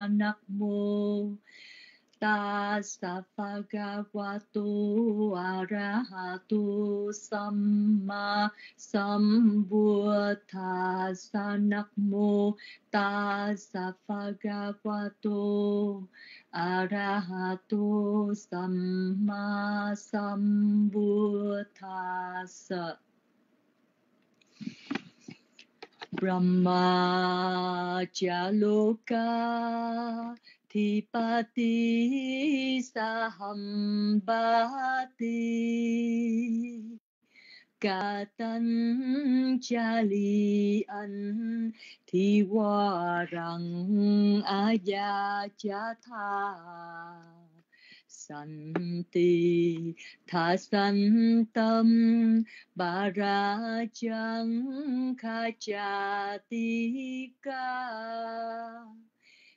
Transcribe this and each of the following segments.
nắc mô ta sa pha ga Namo Tassa Bhagavato Arahato Samma Sambuddhassa Namo Tassa Bhagavato Arahato Samma tu Brahma Jaloka tu samma Katan sa Brahmachaloka Thipati Sahambati Katan Chalian Thiwarang Ajachatha Santi, Tha San Tâm Bà Ra Chẳng Kha Cha Ti Ca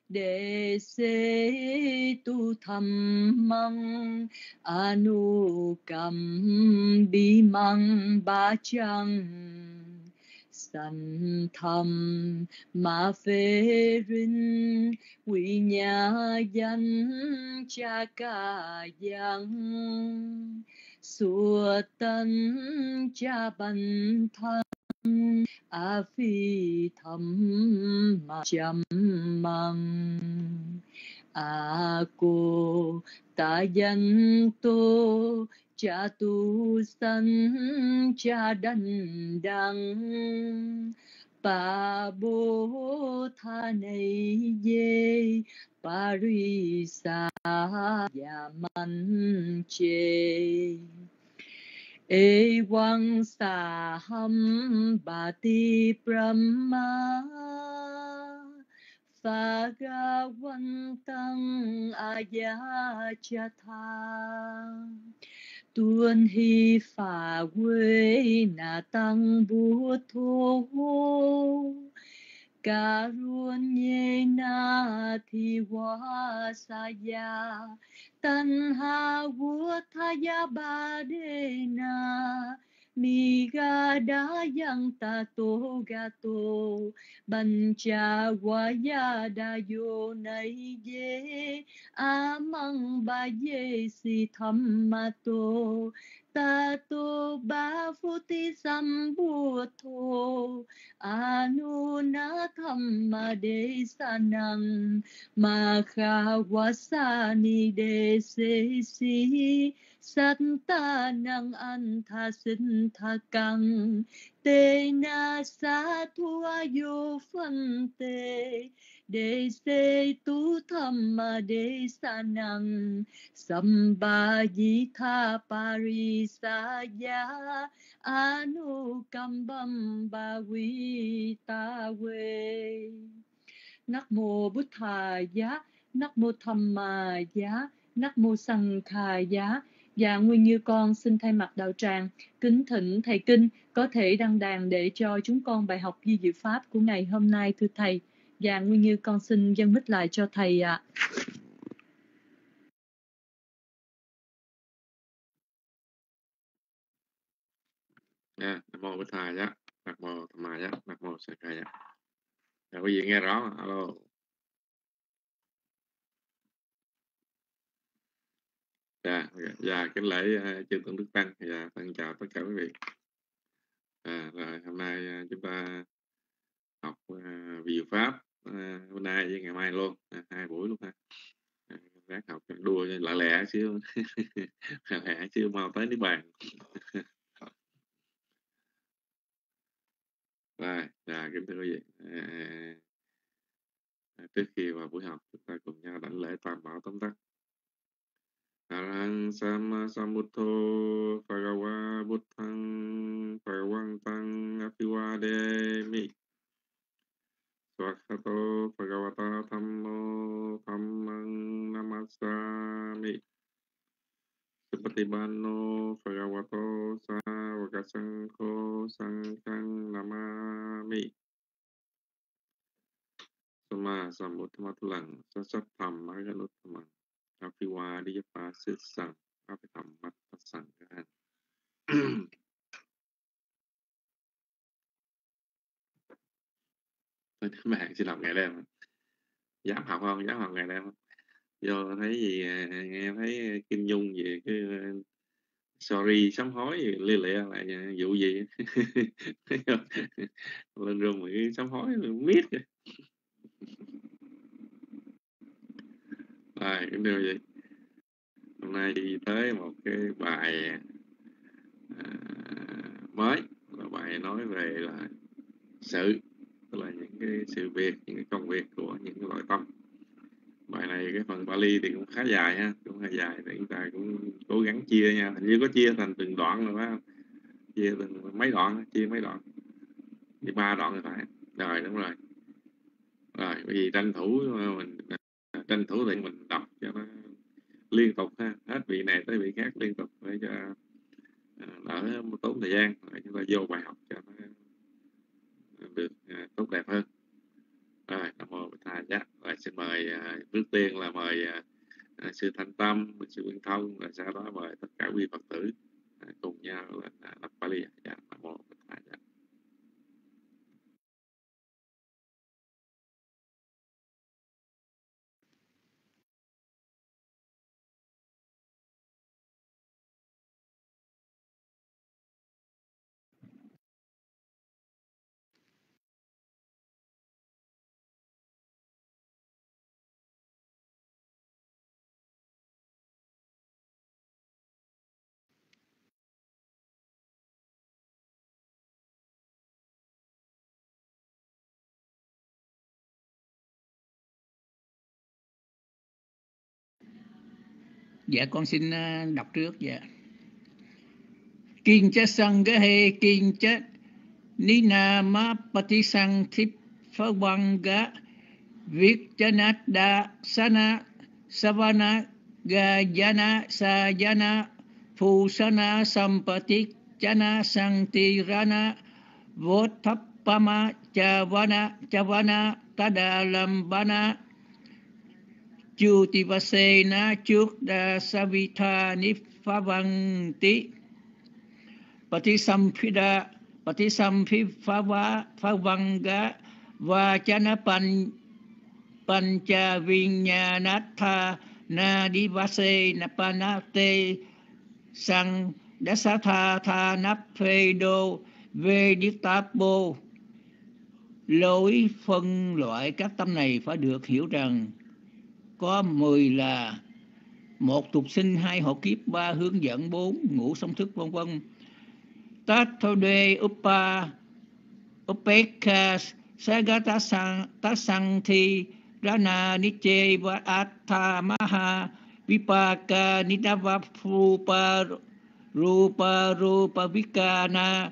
Đề Sê Tu Tham Măng Anu cầm Bi Măng Ba Chăng sanh thầm mà phê rin quỷ nhà danh, cha ca giang. Sùa tân, cha bần thân, a phi thầm, mà chăm măng. A cô, ta dân tô cha tu san cha đan đăng pa bố tha này dê pa ri sa ya man chê e wang sa ham ba ti brahma Phagawantang Ayachatha Tuân hi phà quê na tăng bố thô Ca ruôn nhê na thi hoa sa ya. Tân ha vua tha ya ba đê na mi ga da yang ta to ga to ban cha wa ya da yo nai ye a mang ba ye si tham ma to ta to ba phu ti sam bu tho anu na tham ma de sanang. Ma kha wa sa ni de se si sát ta năng an tha sinh tha căng. Tê na sa thua vô phân tê. Đề se tu tham ma đề sa năng. Samba di tha pari sa ya anu cam kambam ba vi ta quê. Nắc mô bút Thà giá, Nắc mô Tham Ma giá, Nắc mô Sanh Khà giá. Dạ, Nguyên Như con xin thay mặt đạo tràng kính thỉnh thầy kinh có thể đăng đàn để cho chúng con bài học di diệu pháp của ngày hôm nay thưa thầy. Dạ, Nguyên Như con xin dâng mít lại cho thầy ạ. À. Yeah, Nam mô Bích Thầy nhé, Nam mô Tham Ma nhé, Nam mô Sa Thầy nhé. Dạ, quý vị nghe rõ, alo. Dạ, dạ dạ kính lễ uh, chư tôn đức tăng. Dạ thân chào tất cả quý vị. À, rồi hôm nay uh, chúng ta học ờ, uh, vị pháp uh, hôm nay với ngày mai luôn à, hai buổi luôn ha. Dạ, Ráng học đua lẹ lẹ xíu lẹ lẹ xíu mau tới nước bàn. Rồi dạ kính thưa quý vị à, à, à, trước khi vào buổi học chúng ta cùng nhau đảnh lễ tam bảo tóm tắt. Arang sama Samudho, pagawa butang pagawang tang apiwademi. Swakato pagawata tamo tamang namasa namasami. Seperti bano pagawato sa wakasangko sangkang namami. Sama sambut tulang sesat tamang ganut tamang. อภิวาดิยปาสิสังข้าไปทำมัตสังกันtôi mẹ chỉ làm ngày đêm dám học không dám học ngày nay không vô thấy gì à, nghe thấy kim nhung gì cái sorry sám hối lia lịa lại vụ gì lên rung mỹ sám hối miết rồi cái điều gì hôm nay đi tới một cái bài à, mới. Là bài nói về là sự tức là những cái sự việc những cái công việc của những cái loại tâm. Bài này cái phần Bali thì cũng khá dài ha cũng khá dài thì chúng ta cũng cố gắng chia nha. Hình như có chia thành từng đoạn rồi phải không? Chia từng mấy đoạn chia mấy đoạn? Đi ba đoạn rồi phải. Rồi đúng rồi. Rồi bởi vì tranh thủ ờ, mình à, tranh thủ thì mình đọc cho nó liên tục ha. Hết vị này tới vị khác liên tục để cho à, đỡ tốn thời gian để chúng ta vô bài học cho nó được à, tốt đẹp hơn. Rồi cảm ơn thầy Và xin mời à, trước tiên là mời sư thanh tâm sư Nguyên thông rồi sau đó mời tất cả quý phật tử cùng nhau là uh, đọc Bali dạ. Nam mô bổn thầy dạ con xin đọc trước dạ. Kiên cha sang ga kiên kinh ni nina ma pati sang thip pha wang ga viết chanat da sana savana ga jana sa jana phu sana sampati chana sang tirana vốt thấp pama chavana chavana tada lambana Chutivasena Chukda Savita Nifavanti Patisampida Patisampivava Favanga Vachanapan Pancha Vinyanatha na Napanate Sang Dasatha Tha Naphedo Veditapo. Lối phân loại các tâm này phải được hiểu rằng có 10 là một tục sinh, hai hộ kiếp, ba hướng dẫn, bốn ngũ song thức, vân vân. Tathode Upa upekas Sagata Sang Tasang Thi Rana Niche và Atha Maha Vipaka Nidava Rupa Rupa Rupa Vikana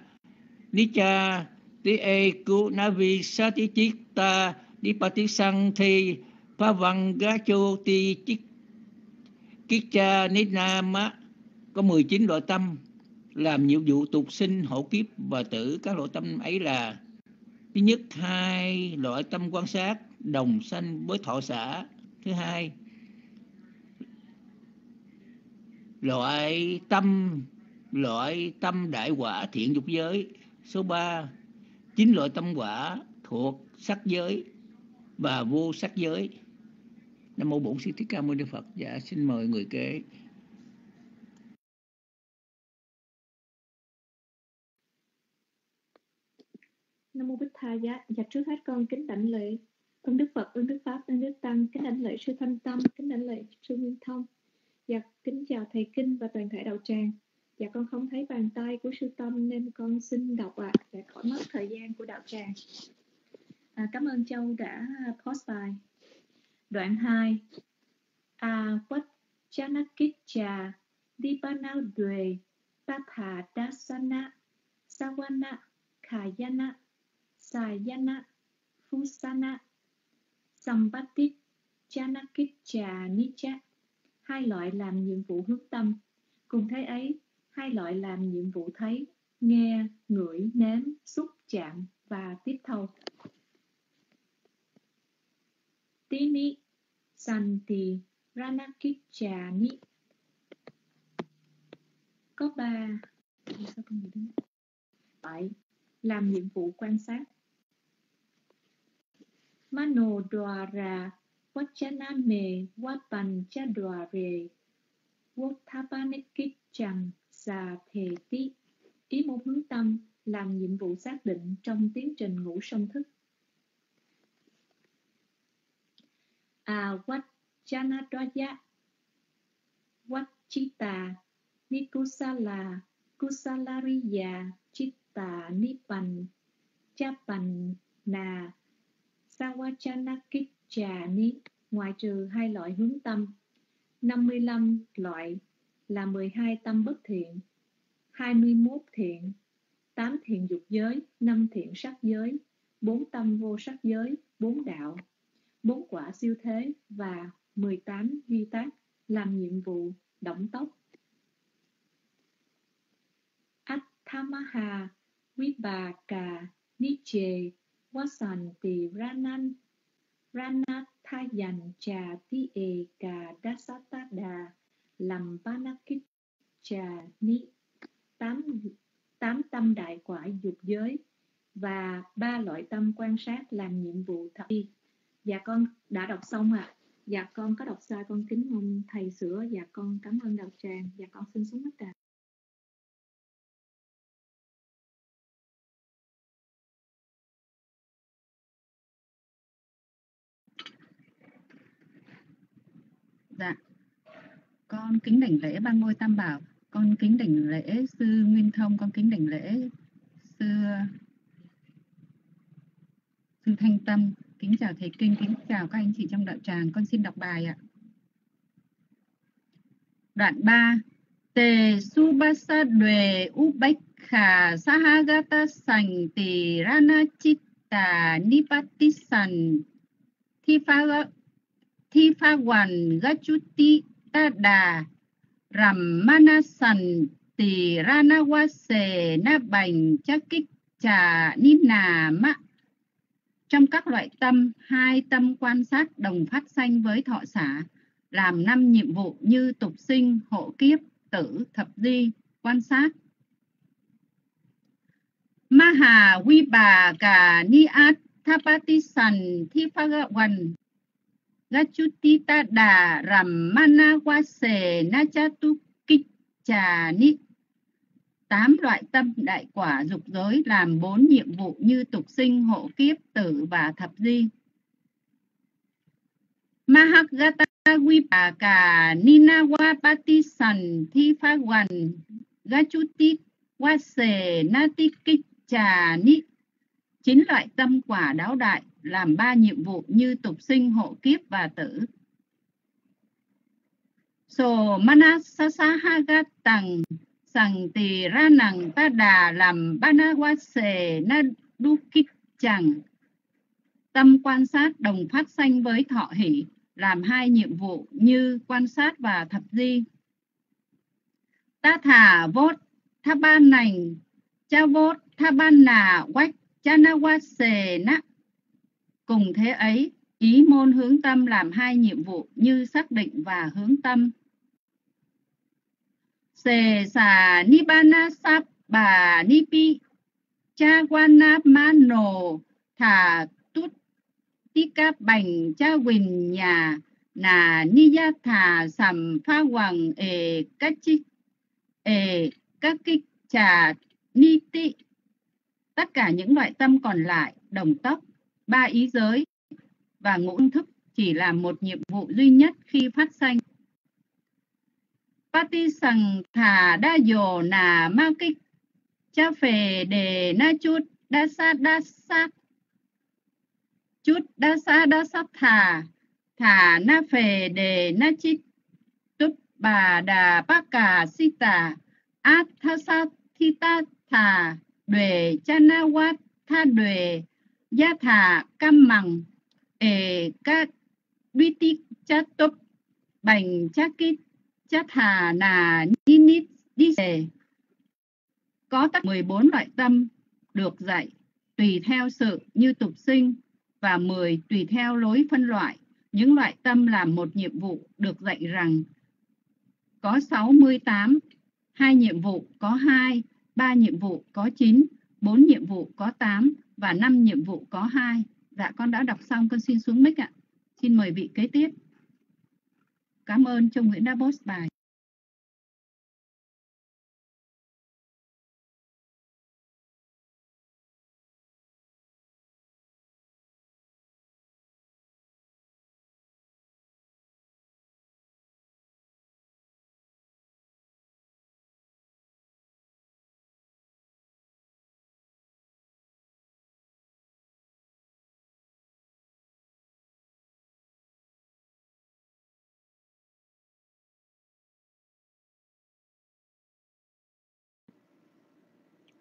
Nicha Ti E Ku Navi Sati Chitta Dipati Sang Thi Phá văn gá chô ti chích kiết cha nít nam á có 19 loại tâm. Làm nhiệm vụ tục sinh hộ kiếp và tử. Các loại tâm ấy là, thứ nhất, hai loại tâm quan sát, đồng sanh với thọ xã thứ hai, loại tâm loại tâm đại quả thiện dục giới. Số 3 chín loại tâm quả thuộc sắc giới và vô sắc giới. Nam mô Bổn Sư Thích Ca Mâu Ni Phật. Dạ xin mời người kế. Nam mô Bích Tha Giá. Dạ trước hết con kính đảnh lễ ơn Đức Phật, ơn Đức Pháp, ơn Đức Tăng, kính đảnh lễ sư Thanh Tâm, kính đảnh lễ sư Nguyên Thông. Dạ kính chào thầy kinh và toàn thể đạo tràng. Dạ con không thấy bàn tay của sư Tâm nên con xin đọc ạ. À. Dạ khỏi mất thời gian của đạo tràng. À, cảm ơn Châu đã post bài. Đoạn 2 A Quất Chanakitcha Dipanadwe Tatha Dasana Sawana Kayana Sayana Fusana Sambatit Chanakitcha Nicha. Hai loại làm nhiệm vụ hướng tâm. Cùng thế ấy, hai loại làm nhiệm vụ thấy, nghe, ngửi, nếm, xúc, chạm và tiếp thâu. Tini Santi Ranakichani. Có ba bảy làm nhiệm vụ quan sát. Mano dwara me Vapan Chadware Votapanikit Chẳng Xà Ý một hướng tâm, làm nhiệm vụ xác định trong tiến trình ngủ sông thức. À Vachanadvaya Vachita Nikusala Kusalariya Chitta Nipan. Chapan Na Sawachanakicca ngoại trừ hai loại hướng tâm. 55 loại là 12 tâm bất thiện 21 thiện 8 thiện dục giới 5 thiện sắc giới 4 tâm vô sắc giới 4 đạo. 4 quả siêu thế và 18 duy tác làm nhiệm vụ động tốc. Attamaha Vibhaka Niche Vasanti Ranan Ranathayan Cha Ti E Ka Dasatada Lampanakit Cha Ni tám tám tâm đại quả dục giới và ba loại tâm quan sát làm nhiệm vụ thập y dạ con đã đọc xong ạ. À. dạ con có đọc sai con kính mong thầy sửa. Dạ con cảm ơn đạo tràng. Dạ con xin xuống mất tràng Dạ, con kính đảnh lễ ban ngôi tam bảo, con kính đảnh lễ sư Nguyên Thông, con kính đảnh lễ sư sư Thanh Tâm, kính chào thầy kinh, kính chào các anh chị trong đạo tràng, con xin đọc bài ạ. Đoạn 3 Tề Subasa Dwe Ubekha Sahagata Sành Tỳ Rana Chitta Nipatisan Thi Pha thi pha hoàn gachuti tada ramanasan tỳ ranawase na bành Chakik Chà nina Mạng trong các loại tâm, hai tâm quan sát đồng phát sanh với thọ xả, làm năm nhiệm vụ như tục sinh, hộ kiếp, tử, thập di, quan sát. Maha Vibha Cả Ni At Thapatisan Thi Pha Hoàn Gachutita Đà Rằm Mana Nachatu Kicha Ni tám loại tâm đại quả dục giới làm bốn nhiệm vụ như tục sinh, hộ kiếp, tử và thập di. Mahagata Vipaka Ninawa Patisan Thi Gachuti Wase Natikicha Ni chín loại tâm quả đáo đại làm ba nhiệm vụ như tục sinh, hộ kiếp và tử. So manasasahagatang sằng tỳ ra nằng ta đà làm ba na dukik chẳng tâm quan sát đồng phát sanh với thọ hỷ làm hai nhiệm vụ như quan sát và thập di. Ta thả vốt tha ban nành cha vốt tha ban nà quách cha na wase na. Cùng thế ấy, ý môn hướng tâm làm hai nhiệm vụ như xác định và hướng tâm. Sề xà Nibbana Sap Bà Nipi Chawanamano Thà Tút Tika Bành Cha Quỳnh Nhà Nà Niya Thà Sầm Pha Hoàng Ê các chi Ê Các Kích Trà Ni Tị Tất cả những loại tâm còn lại, đồng tốc ba ý giới và ngũ thức chỉ là một nhiệm vụ duy nhất khi phát sanh. Pati sằng thả đa dồ nà ma kích cha phề đề na chút đa sa đa sát chút đa sa đa sát thả thả na phề đề na chít túc bà đà bác cà si tà át tha sa thi ta thả đuề cha na wat tha đuề gia thà cam mằng e ê các duy tích cha tốp bành cha kít chất hà nà nít đi xề có tất 14 loại tâm được dạy tùy theo sự như tục sinh và 10 tùy theo lối phân loại những loại tâm làm một nhiệm vụ được dạy rằng có 68 hai nhiệm vụ có 2 ba nhiệm vụ có 9 bốn nhiệm vụ có 8 và năm nhiệm vụ có 2. dạ con đã đọc xong, con xin xuống mic ạ Xin mời vị kế tiếp. Cảm ơn Trung Nguyễn đa post bài.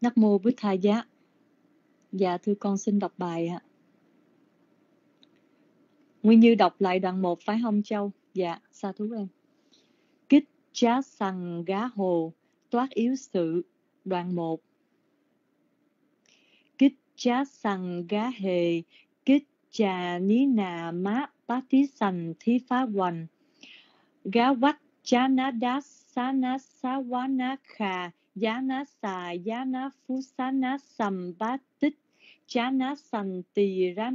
Nắc mô Bích Tha Giá. Dạ thưa con xin đọc bài ạ. Nguyên Như đọc lại đoạn 1 phải không Châu? Dạ, sa thú em. Kích chá sằng gá hồ, toát yếu sự, đoạn 1. Kích chá sằng gá hề, kích chà ní nà má bá tí sành thí phá hoành. Gá vách chá ná đá xá ná sa quá ná khà, giá ná xà giá ná phú xá ná sầm bá tích chá ná sành tỳ ra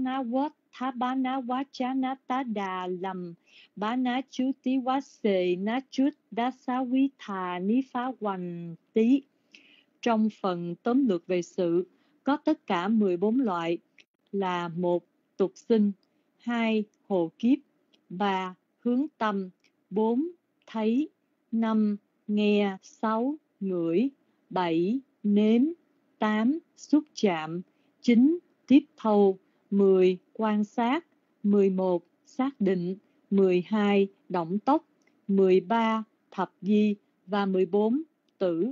thá đà lầm ba na chú tí wa sề na chút đa sa vi thà ni phá hoành tí trong phần tóm lược về sự, có tất cả 14 loại là một, tục sinh, hai hồ kiếp, ba, hướng tâm, bốn, thấy, năm, nghe, sáu ngửi, 7. Nếm, 8. Xúc chạm, 9. Tiếp thâu, 10. Quan sát, 11. Xác định, 12. Động tốc, 13. Thập di và 14. Tử.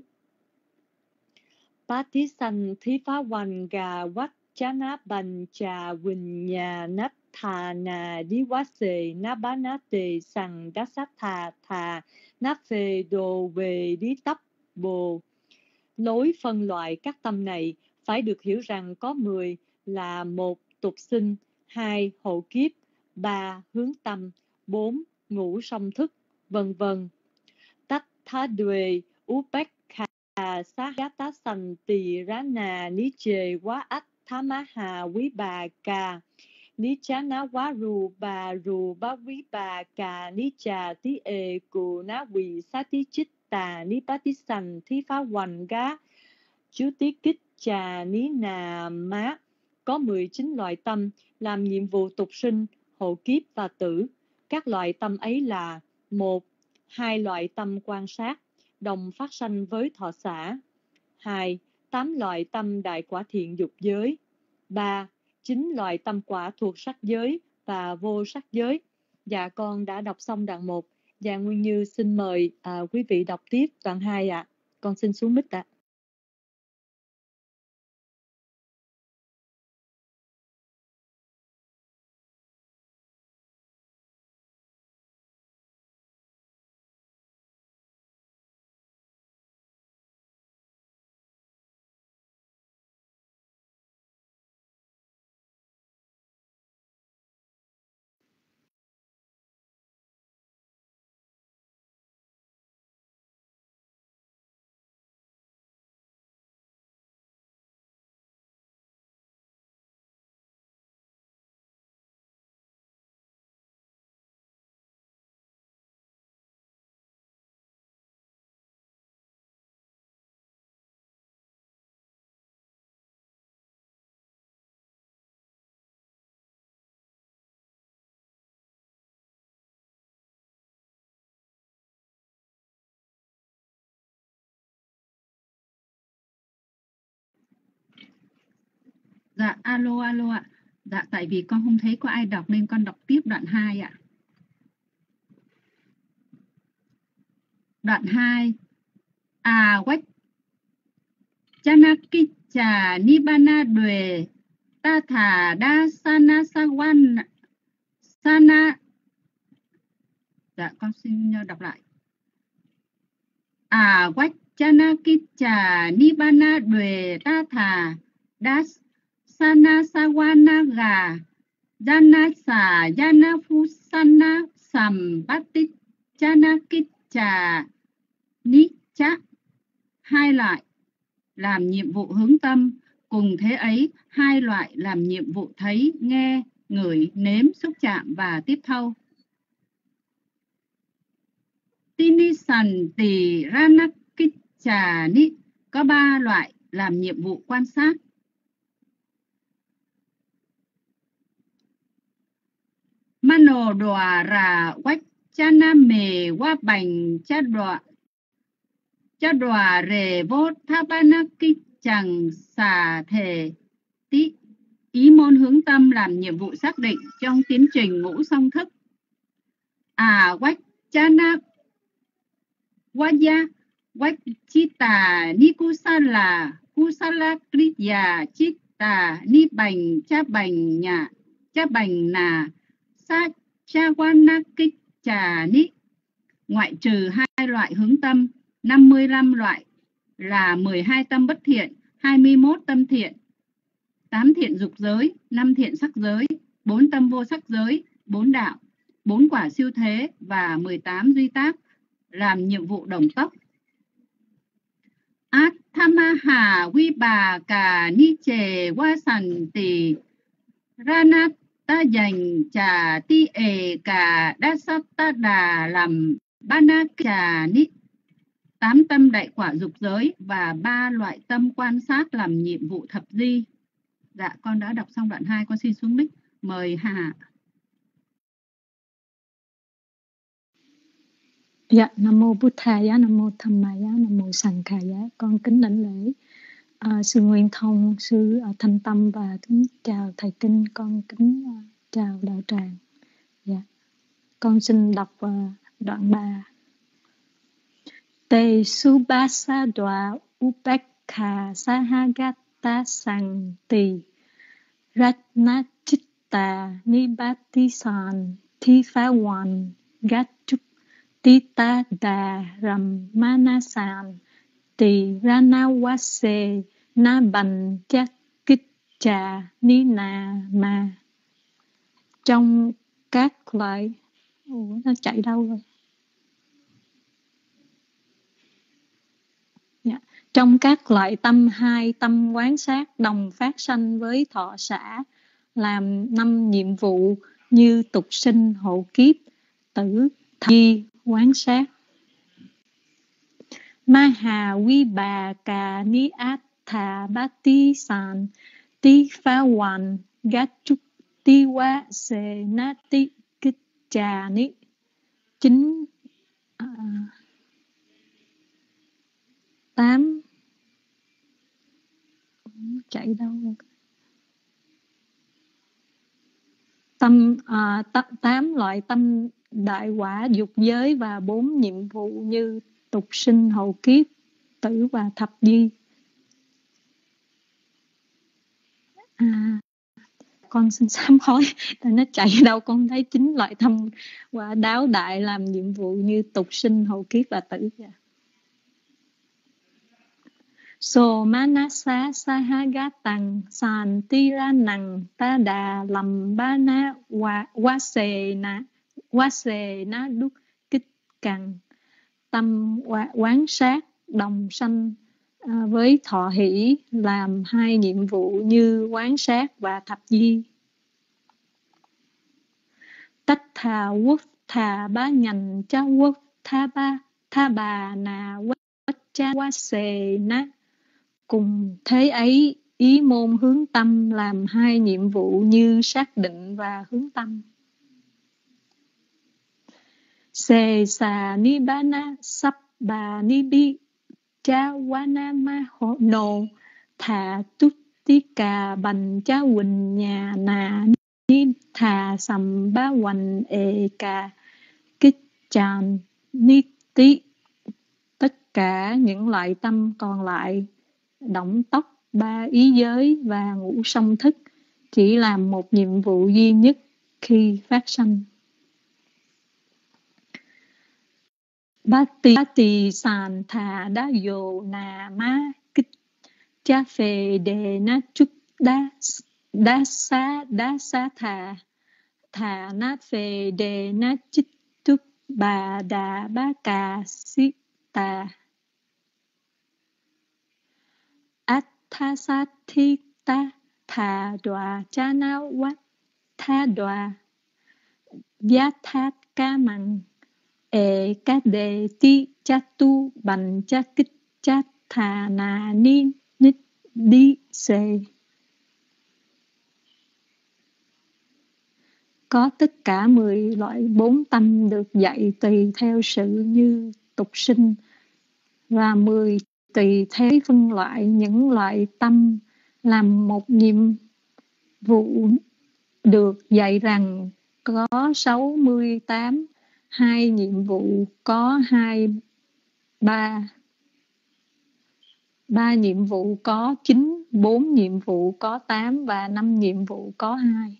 Patisan thí phá hoành gà quách chá ná bành trà huỳnh nhà nách thà nà đi quá xề ná bá ná tề sằng đá sát thà thà ná phê đồ về đi tấp bồ. Lối phân loại các tâm này phải được hiểu rằng có 10 là một tục sinh, hai hộ kiếp, ba hướng tâm, bốn ngũ song thức, vân vân. Tách thá đuề, upekha, xá gá tá sành tỳ rá nà, ní chề quá ách, thá má hà, quý bà cà Ní chá ná quá rù bà rù bá quý bà cà ní trà tí ê cù ná quỳ xá tí chích tà ni bá tí sành, thí phá hoành gá. Chú tí kích trà ní nà má. Có 19 loại tâm, làm nhiệm vụ tục sinh, hộ kiếp và tử. Các loại tâm ấy là, một, hai loại tâm quan sát, đồng phát sanh với thọ xã hai, tám loại tâm đại quả thiện dục giới. Ba, chín loại tâm quả thuộc sắc giới và vô sắc giới. Dạ con đã đọc xong đoạn 1 Dạ Nguyên Như xin mời à, quý vị đọc tiếp đoạn 2 ạ. À. Con xin xuống mic ạ. À. Dạ, alo, alo ạ. Dạ, tại vì con không thấy có ai đọc nên con đọc tiếp đoạn 2 ạ. Đoạn 2. À, quách Chanakicha Nibbana Đuề Ta Thả Đa Sana Sawan Sana Dạ, con xin đọc lại. À, quách Chanakicha Nibbana Đuề Ta Thả Đa sana Sana sawana gà jana sa jana phusana sầm bát tích chana kích trà chá hai loại làm nhiệm vụ hướng tâm. Cùng thế ấy hai loại làm nhiệm vụ thấy nghe ngửi, nếm, xúc chạm và tiếp thâu. Tinisan tỳ Ranakichani có ba loại làm nhiệm vụ quan sát. Mano đòa rà quách cha na mề qua bành cha đoà cha đòa rề vô tha ba na kích chẳng xà thể tí. Ý môn hướng tâm làm nhiệm vụ xác định trong tiến trình ngũ song thức. À quách cha na Vaya Vachita Nikusala Kusala Kriya chita Ni Bành, Cha Bành Nhà, Cha Bành Nà Sa Cha ngoại trừ hai loại hướng tâm 55 loại là 12 tâm bất thiện 21 tâm thiện 8 thiện dục giới 5 thiện sắc giới 4 tâm vô sắc giới 4 đạo 4 quả siêu thế và 18 duy tác làm nhiệm vụ đồng tốc. Athamaha Viba Cà Ni Chề Wa Sàn Tì Ranat Ta Dành Trà Ti Ê Cà Đa Sát Ta Đà làm ba na Trà Ni tám tâm đại quả dục giới và ba loại tâm quan sát làm nhiệm vụ thập di. Dạ, con đã đọc xong đoạn 2, con xin xuống mic. Mời Hà. Dạ, Nam Mô Bụt Thaya, Nam Mô Tham Maya, Nam Mô Sằng Khả Con kính lãnh lễ à, sư Nguyên Thông, sư ờ, Thanh Tâm và kính chào Thầy Kinh. Con kính ờ, chào Đạo Tràng. Dạ. Con xin đọc à, đoạn 3. Te Subasa Dwa Upekha Sahagata san thi phá hoàn Gachuk Tita Đà Rầm Manasan Tỳ ra Na Bành chát Kích Trà Ni Nà Ma Trong các loại Ủa, nó chạy đâu rồi. Dạ. Trong các loại tâm hai, tâm quán sát, đồng phát sanh với thọ xã làm năm nhiệm vụ như tục sinh hộ kiếp, tử, thi, quán sát Maha Vi Bà Cà Ni Át Thà Bá Ti Sàn Ti Phá Hoàn Gát Trúc Ti Mahavibhakani Atthapati San Ti Pha Tifawan Gachuk Tiwa Senati ni chín tám chạy đâu? Tâm à, tám loại tâm đại quả dục giới và bốn nhiệm vụ như tục sinh hậu kiếp tử và thập di à, con xin sám hối tại nó chạy đâu con thấy chính loại thâm quả đáo đại làm nhiệm vụ như tục sinh hậu kiếp và tử yeah. So manasa sahagatang san tiranang tada lambana wa wasena quá xề ná đúc kích càng tâm quán sát, đồng sanh à, với thọ hỷ, làm hai nhiệm vụ như quán sát và thập di. Tách thà quốc thà bá nhành cha quốc, tha ba, tha bà nà quách cha quá xề ná. Cùng thế ấy, ý môn hướng tâm làm hai nhiệm vụ như xác định và hướng tâm. Sê sa ni ba na sắp ni bi cha wa na ma ho no thà túc tí cà bành cha quỳnh nhà nà ni thà sầm ba hoành ê cà kích tràn ni tí tất cả những loại tâm còn lại, động tóc, ba ý giới và ngũ song thức chỉ làm một nhiệm vụ duy nhất khi phát sanh. Bati Bati Sàn Thà Đá Dồ Nà Má Kích Cha Phê Đề Na chúc Đá Đá Xá Đá Xá Thà Thà Na Phê Đề Na Chích Túc Bà Đà ba Cà sĩ Tà Át Tha Sát Thi Ta Thà Đòa Cha Na wat, tha đoà Giá thát ca mặn E ca đề ti cha tu bằng cha kích cha thà nà ni nít đi xê Có tất cả 10 loại bốn tâm được dạy tùy theo sự như tục sinh và 10 tùy thế phân loại những loại tâm làm một nhiệm vụ được dạy rằng có 68 hai nhiệm vụ có hai ba ba nhiệm vụ có chín bốn nhiệm vụ có tám và năm nhiệm vụ có hai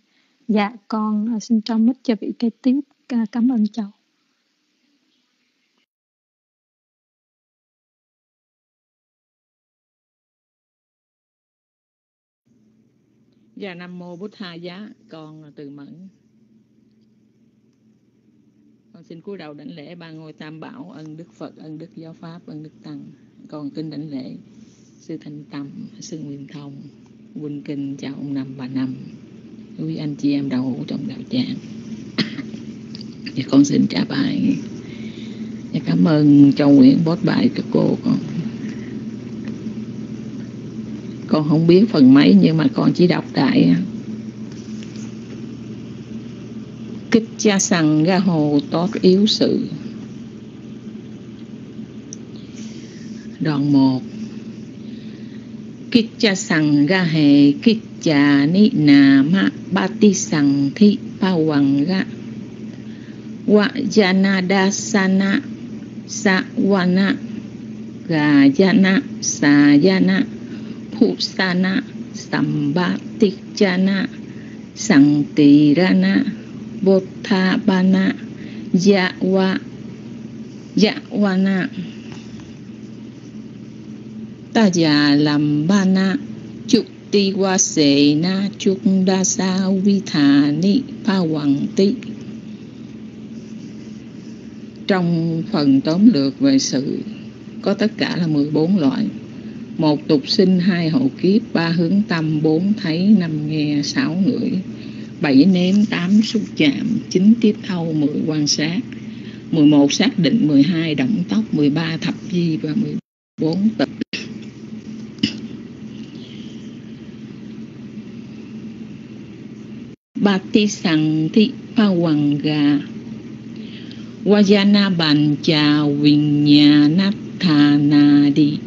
Dạ, con ờ, xin cho mít cho vị kế tiếp. Cảm ơn cháu. Dạ Nam Mô Bút Tha Giá, con ờ, từ Mẫn. Con xin cúi đầu đảnh lễ ba ngôi tam bảo, ân Đức Phật, ân Đức Giáo Pháp, ân Đức Tăng. Con kính đảnh lễ Sư Thanh Tâm, Sư Nguyên Thông, Huynh Kinh chào ông Năm bà Năm, quý anh chị em đạo hữu trong đạo tràng. Thì dạ, con xin trả bài. Và cảm ơn Châu Nguyễn bót bài cho cô con. Con không biết phần mấy nhưng mà con chỉ đọc đại kích cha sằng ra hồ tốt yếu sự. Đoạn 1 kích cha sằng ra hệ kích cha ni nà ma ba ti sằng thi pa hoàng ra. Wa jana da sana sa wana ga jana sa jana Pusana Sambatikjana Santirana Bothabana Yawa Yawana Ta già làm ba na Chúc ti qua sệ na Chúc đa sa vi thà ni Pa hoàng ti Trong phần tóm lược về sự, Có tất cả là 14 loại. Một tục sinh, hai hậu kiếp, ba hướng tâm, bốn thấy, năm nghe, sáu ngửi bảy nếm tám xúc chạm, chín tiếp thâu, mười quan sát. mười một xác định, mười hai động tóc, mười ba thập di và mười bốn tập ba ti sằng thị pha hoàng gà Vajana bàn trà nát Thà Nà Đi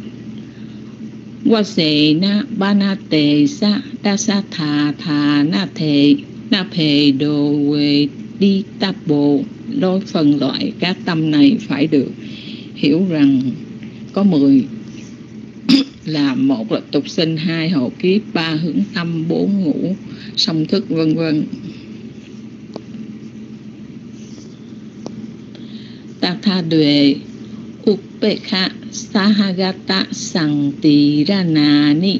qua sệ ba na tề sa đa sa thà thà na thề nạp hệ đồ quê đi ta bộ đôi phần loại các tâm này phải được hiểu rằng có mười là một là tục sinh, hai hộ kiếp, ba hướng tâm, bốn ngủ song thức, vân vân. Ta tha duệ upekha sahagata santirana ni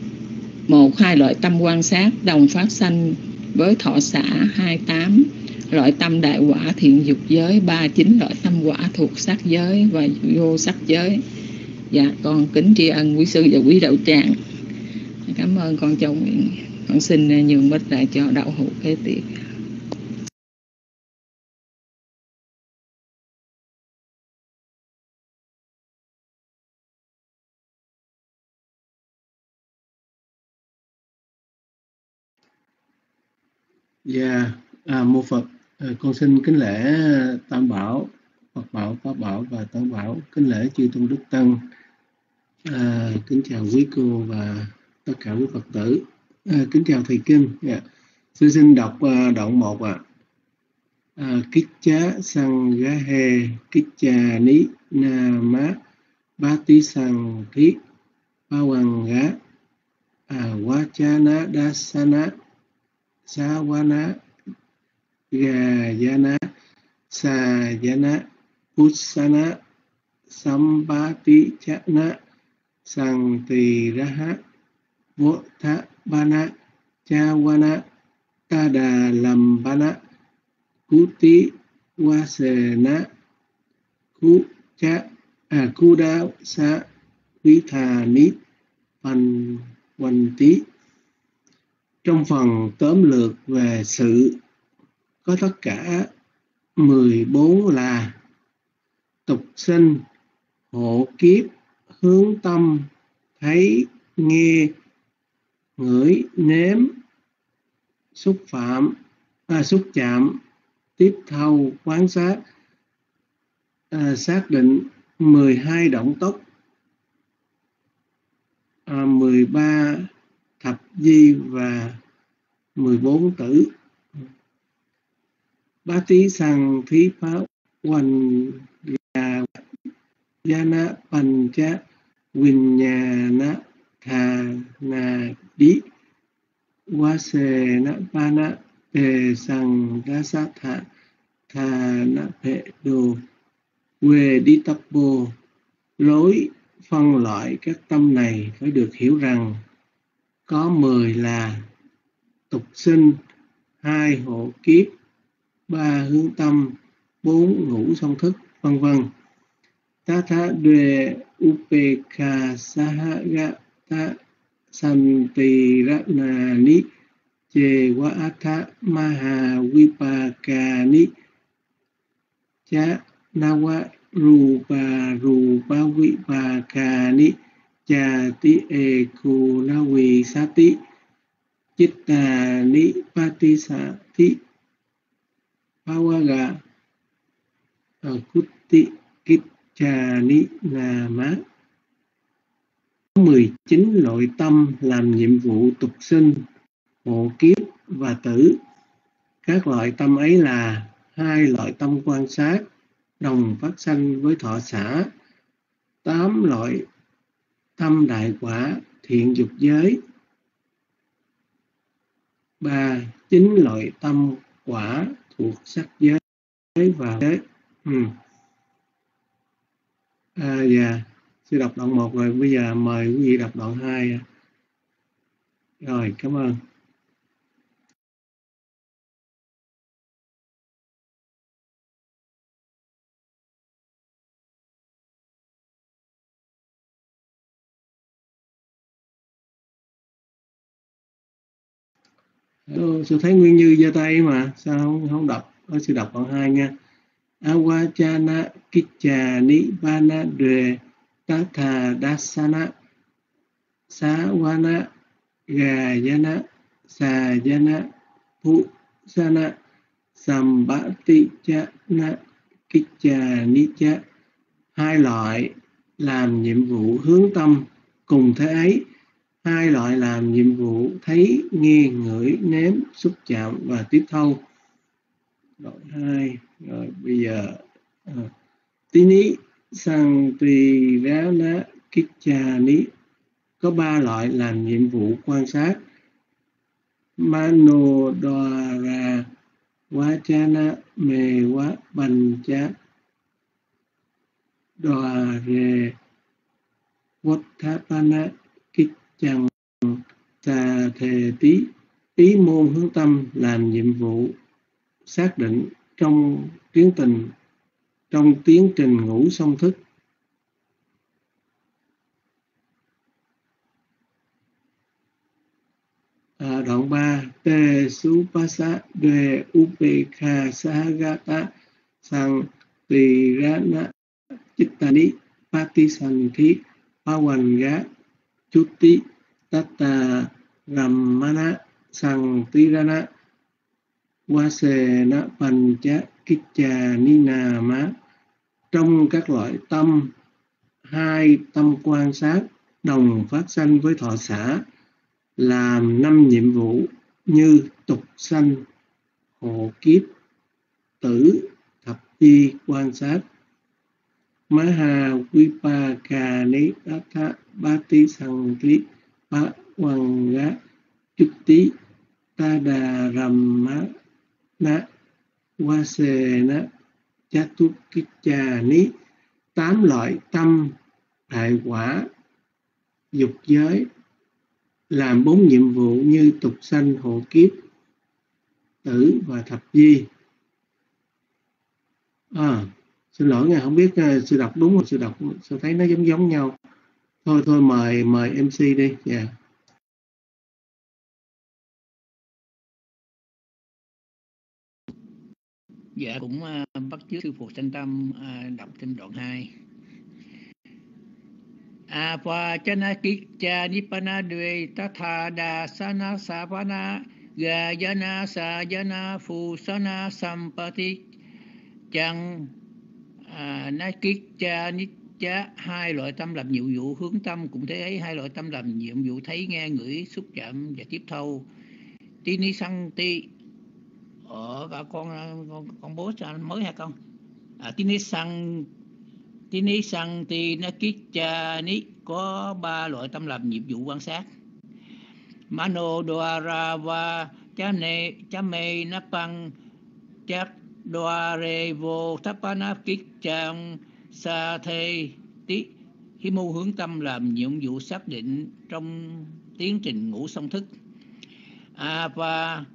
một, hai loại tâm quan sát, đồng phát sanh với thọ xã hai, tám. Loại tâm đại quả thiện dục giới, ba, chín loại tâm quả thuộc sắc giới và vô sắc giới. Dạ con kính tri ân quý sư và quý đạo tràng. Cảm ơn con châu nguyện con xin nhường bích lại cho đạo hữu kế tiếp. Dạ, à, mô Phật, à, con xin kính lễ à, Tam Bảo, Phật Bảo, Pháp Bảo và Tam Bảo, kính lễ chư Tôn Đức Tăng, à, kính chào quý cô và tất cả quý Phật tử, à, kính chào Thầy Kinh. Dạ. Sư xin đọc à, đoạn 1 ạ. À. À, kích chá sang gá he, kích chà ní na má, bá tí sang thiết, ba hoàng gá, à, quá chá ná đá sa ná, Sawana gayana sajana Cha sampatichana santiraha vothabana chawana tadalambana kuti wasena ku cha à eh, cu đa sa quý thà ní phần quanh tí trong phần tóm lược về sự có tất cả 14 là tục sinh hộ kiếp hướng tâm thấy nghe ngửi nếm xúc phạm à, xúc chạm tiếp thâu quán sát à, xác định 12 động tốc à, 13 thập di và 14 tử. Bá tí sằng thí phá hoành là Jana Pancha Vinyana Thà Na Đi Vasena Pana Tề sằng Đa Sát Thà Thà Na Phệ Đồ. Quê Đi Tập Bồ, Lối phân loại các tâm này phải được hiểu rằng có mười là tục sinh, hai hộ kiếp, ba hướng tâm, bốn ngũ song thức, vân vân. Tatha Dwe Upekha Sahagata Santiranani Chewata Maha Vipakani Cha Nawa Rupa Rupa Vipakani Chati Ekunavi Sati Chittani Patisati Pawaga Kuti Kit cha Ni na Má 19 loại tâm làm nhiệm vụ tục sinh, hộ kiếp và tử. Các loại tâm ấy là hai loại tâm quan sát, đồng phát sanh với thọ xã, tám loại tâm đại quả, thiện dục giới, ba chín loại tâm quả thuộc sắc giới và giới. Ừ. À, dạ, sư đọc đoạn 1 rồi, bây giờ mời quý vị đọc đoạn 2. Rồi, cảm ơn. Ờ, sư thấy Nguyên Như giơ tay mà, sao không, không đọc? ở sư đọc còn hai nha. Awajana Kicha Nibbana Dre Tatha Dasana Sawana Gayana Sajana Pusana Sambati Chana Kicha Nicha hai loại làm nhiệm vụ hướng tâm cùng thế ấy hai loại làm nhiệm vụ thấy nghe ngửi nếm xúc chạm và tiếp thâu loại hai rồi bây giờ ờ, à, tí ní sang tùy rá ná kích cha ní. Có ba loại làm nhiệm vụ quan sát. Mano đoà quá cha na mê quá bành cha đoà rề vốt tháp na chẳng tà thề tí ý môn hướng tâm làm nhiệm vụ xác định trong tiến trình trong tiến trình ngủ song thức. À, đoạn 3 tê supasa đề upekha sahagata sang tirana chittani patisanthi pawanga chutti tatta rammana sang tirana Vasena Pancha kicca ninama. Trong các loại tâm, hai tâm quan sát đồng phát sanh với thọ xã làm năm nhiệm vụ như tục sanh, hộ kiếp, tử, thập di quan sát Maha Vipaka Ni Tatha Bati Santi Pa Wanga Chutti Tadaramma na Vasena Chatukichani tám loại tâm đại quả dục giới làm bốn nhiệm vụ như tục sanh hộ kiếp tử và thập di. À, xin lỗi nghe không biết uh, sư đọc đúng không? Sư đọc sư thấy nó giống giống nhau? Thôi thôi mời mời mc đi. Dạ. Yeah. dạ cũng uh, bắt chước sư phụ thanh tâm uh, đọc trên đoạn 2 apa chana kicca nipana dwe tatha đà sana savana gajana sajana phusana sampati chẳng à, na kicca hai loại tâm làm nhiệm vụ hướng tâm cũng thế ấy. Hai loại tâm làm nhiệm vụ thấy nghe ngửi xúc chạm và tiếp thâu. Tini santi ở cả con con, con bố mới hả con? À, tini sang tini sang ti na ni có ba loại tâm làm nhiệm vụ quan sát. Mano doara và cha ne cha đoà rê vô tháp ba vô thapana trang sa thê tí khi mô hướng tâm làm nhiệm vụ xác định trong tiến trình ngủ song thức. A và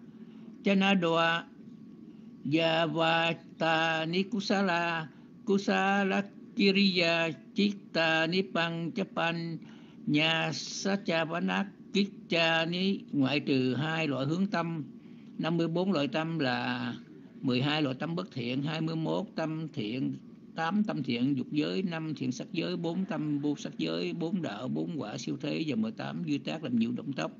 Chanadwa Yavata Nikusala Kusala Kiriya Chitta Nipang Chapan Nhà Sachapanak cha Ni ngoại trừ hai loại hướng tâm. 54 loại tâm là 12 loại tâm bất thiện 21 tâm thiện 8 tâm thiện dục giới 5 thiện sắc giới 4 tâm vô sắc giới 4 đạo 4 quả siêu thế và 18 duy tác làm nhiều động tốc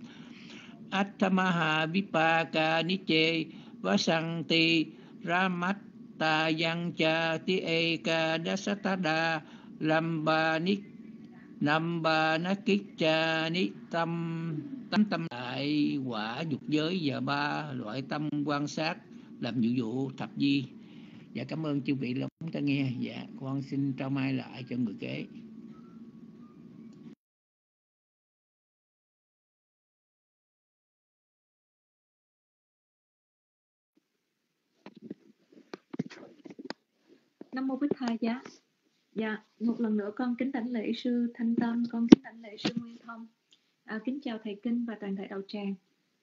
Attamaha Vipaka Niche Vasanti Ramatta Yancha Ti Eka Dasatada Lamba Nik Namba Nakicha Ni Tâm Tâm tâm đại quả dục giới và ba loại tâm quan sát làm nhiệm vụ thập di dạ cảm ơn chư vị lắng ta nghe dạ con xin trao mai lại cho người kế Nam mô Bích Tha Giá. Dạ, một lần nữa con kính đảnh lễ sư Thanh Tâm, con kính đảnh lễ sư Nguyên Thông. À, kính chào thầy Kinh và toàn thể đạo tràng.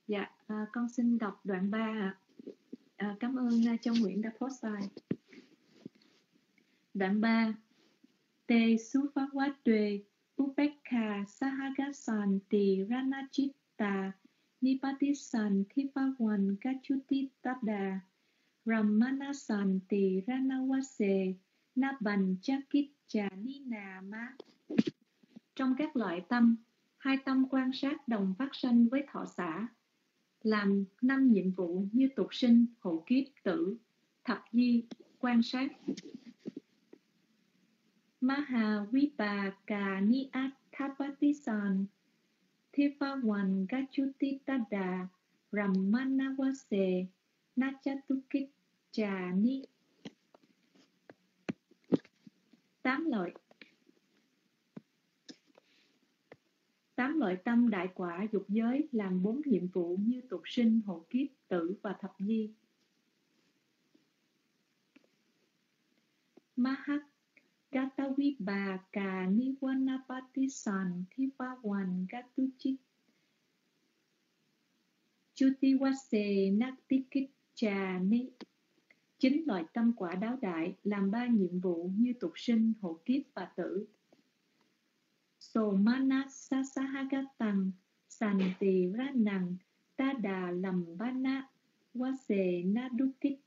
Dạ, à, con xin đọc đoạn 3 ạ. À, À, cảm ơn uh, Châu Nguyễn đã post bài. Đoạn 3. Te Sufawatwe Upekha Sahagasan Ti Ranachitta Nipatisan Thipawan Kachuti ramanasan Ramanasanti Ranawase Naban Chakit Chà Nina Ma Trong các loại tâm, hai tâm quan sát đồng phát sanh với thọ xã, làm năm nhiệm vụ như tục sinh, hộ kiếp, tử, thập di, quan sát. Maha Vipaka Niat Thapatisan Thipawan Gachutitada Rammanawase Nachatukit Trà Ni Tám loại Tám loại tâm đại quả dục giới làm bốn nhiệm vụ như tục sinh, hộ kiếp, tử và thập di. Mahak Gatavipa Ka Niwanapatisan Thipawan Gatuchit Chutiwase Naktikit Ni Chín loại tâm quả đáo đại làm ba nhiệm vụ như tục sinh, hộ kiếp và tử. Somanasasahagatang Santi Ranang Tada Lambana vase Nadukit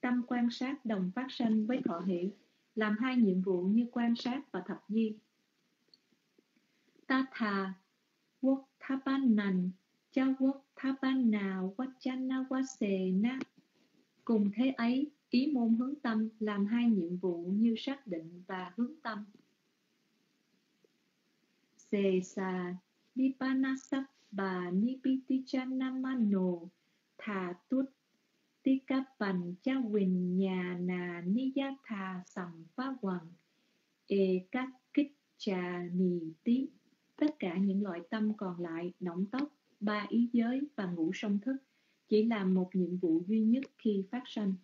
Tâm quan sát đồng phát sanh với thọ hỷ làm hai nhiệm vụ như quan sát và thập di. Tatha Quốc Thapanan Cha Quốc Thapana Cùng thế ấy, ý môn hướng tâm làm hai nhiệm vụ như xác định và hướng tâm. Sesa Nipanasabba Nipitijanamano Thà Tút Tikapan Cha Quỳnh Nhà Nà Niyatha Sầm Phá Quần E Các Kích Trà Nì Tí Tất cả những loại tâm còn lại, động tóc, ba ý giới và ngũ song thức chỉ làm một nhiệm vụ duy nhất khi phát sanh.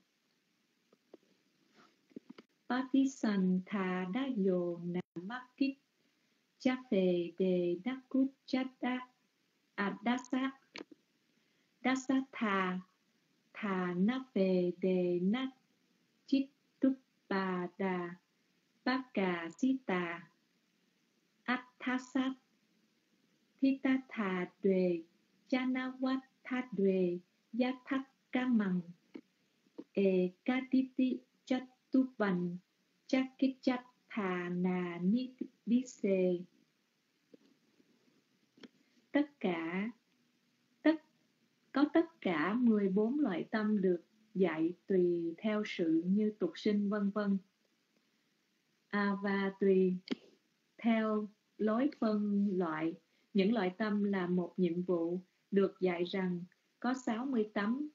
Patisanthà đa yo namakit mắc về cha đề đắc cút chát đa à đa sát đa sát thà thà na về đề na chít túc bà đà bác cà si tà át tha sát thi ta thà đề cha na wat tha đề ya thắc ca mằng e ca ti ti chất tu văn chắc kích chất thà nà ni đi xê tất cả tất có tất cả 14 loại tâm được dạy tùy theo sự như tục sinh vân vân. À, và tùy theo lối phân loại những loại tâm là một nhiệm vụ được dạy rằng có 68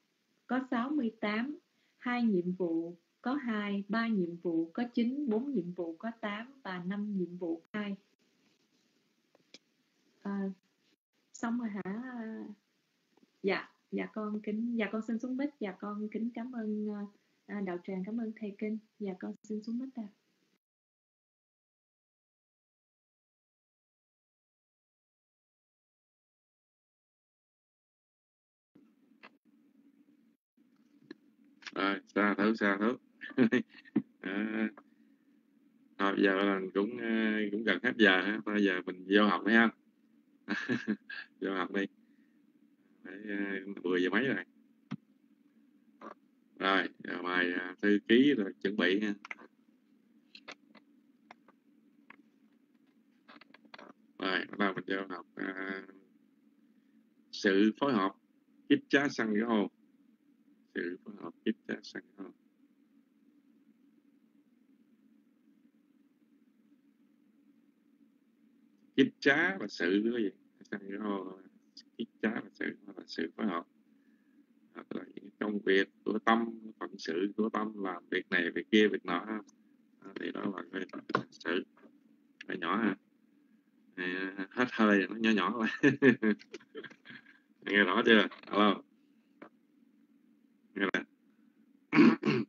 có 68 hai nhiệm vụ có 2, 3 nhiệm vụ có 9, 4 nhiệm vụ có 8 và 5 nhiệm vụ hai. À, xong rồi hả? Dạ, dạ con kính dạ con xin xuống mic, dạ con kính cảm ơn ờ, à, đạo tràng, cảm ơn thầy kinh. Dạ con xin xuống mic ạ. rồi xa thứ xa thứ à, giờ là cũng ờ, cũng gần hết giờ ha bây giờ mình vô học phải không vô học đi. Đấy, ờ, mười giờ mấy rồi. Rồi giờ mời ờ, thư ký rồi chuẩn bị nha. Rồi bắt đầu mình vô học à, sự phối hợp kích trá săn cái hồ. Sự phối hợp kích trá săn cái hồ kích trá và sự quý vị săn kích trá và sự là sự phối hợp. Là những công việc của tâm phận sự của tâm làm việc này việc kia việc nọ à, thì đó là cái sự phải nhỏ ha. À, hết hơi nó nhỏ nhỏ lại nghe rõ chưa? Alo. Nghe nè.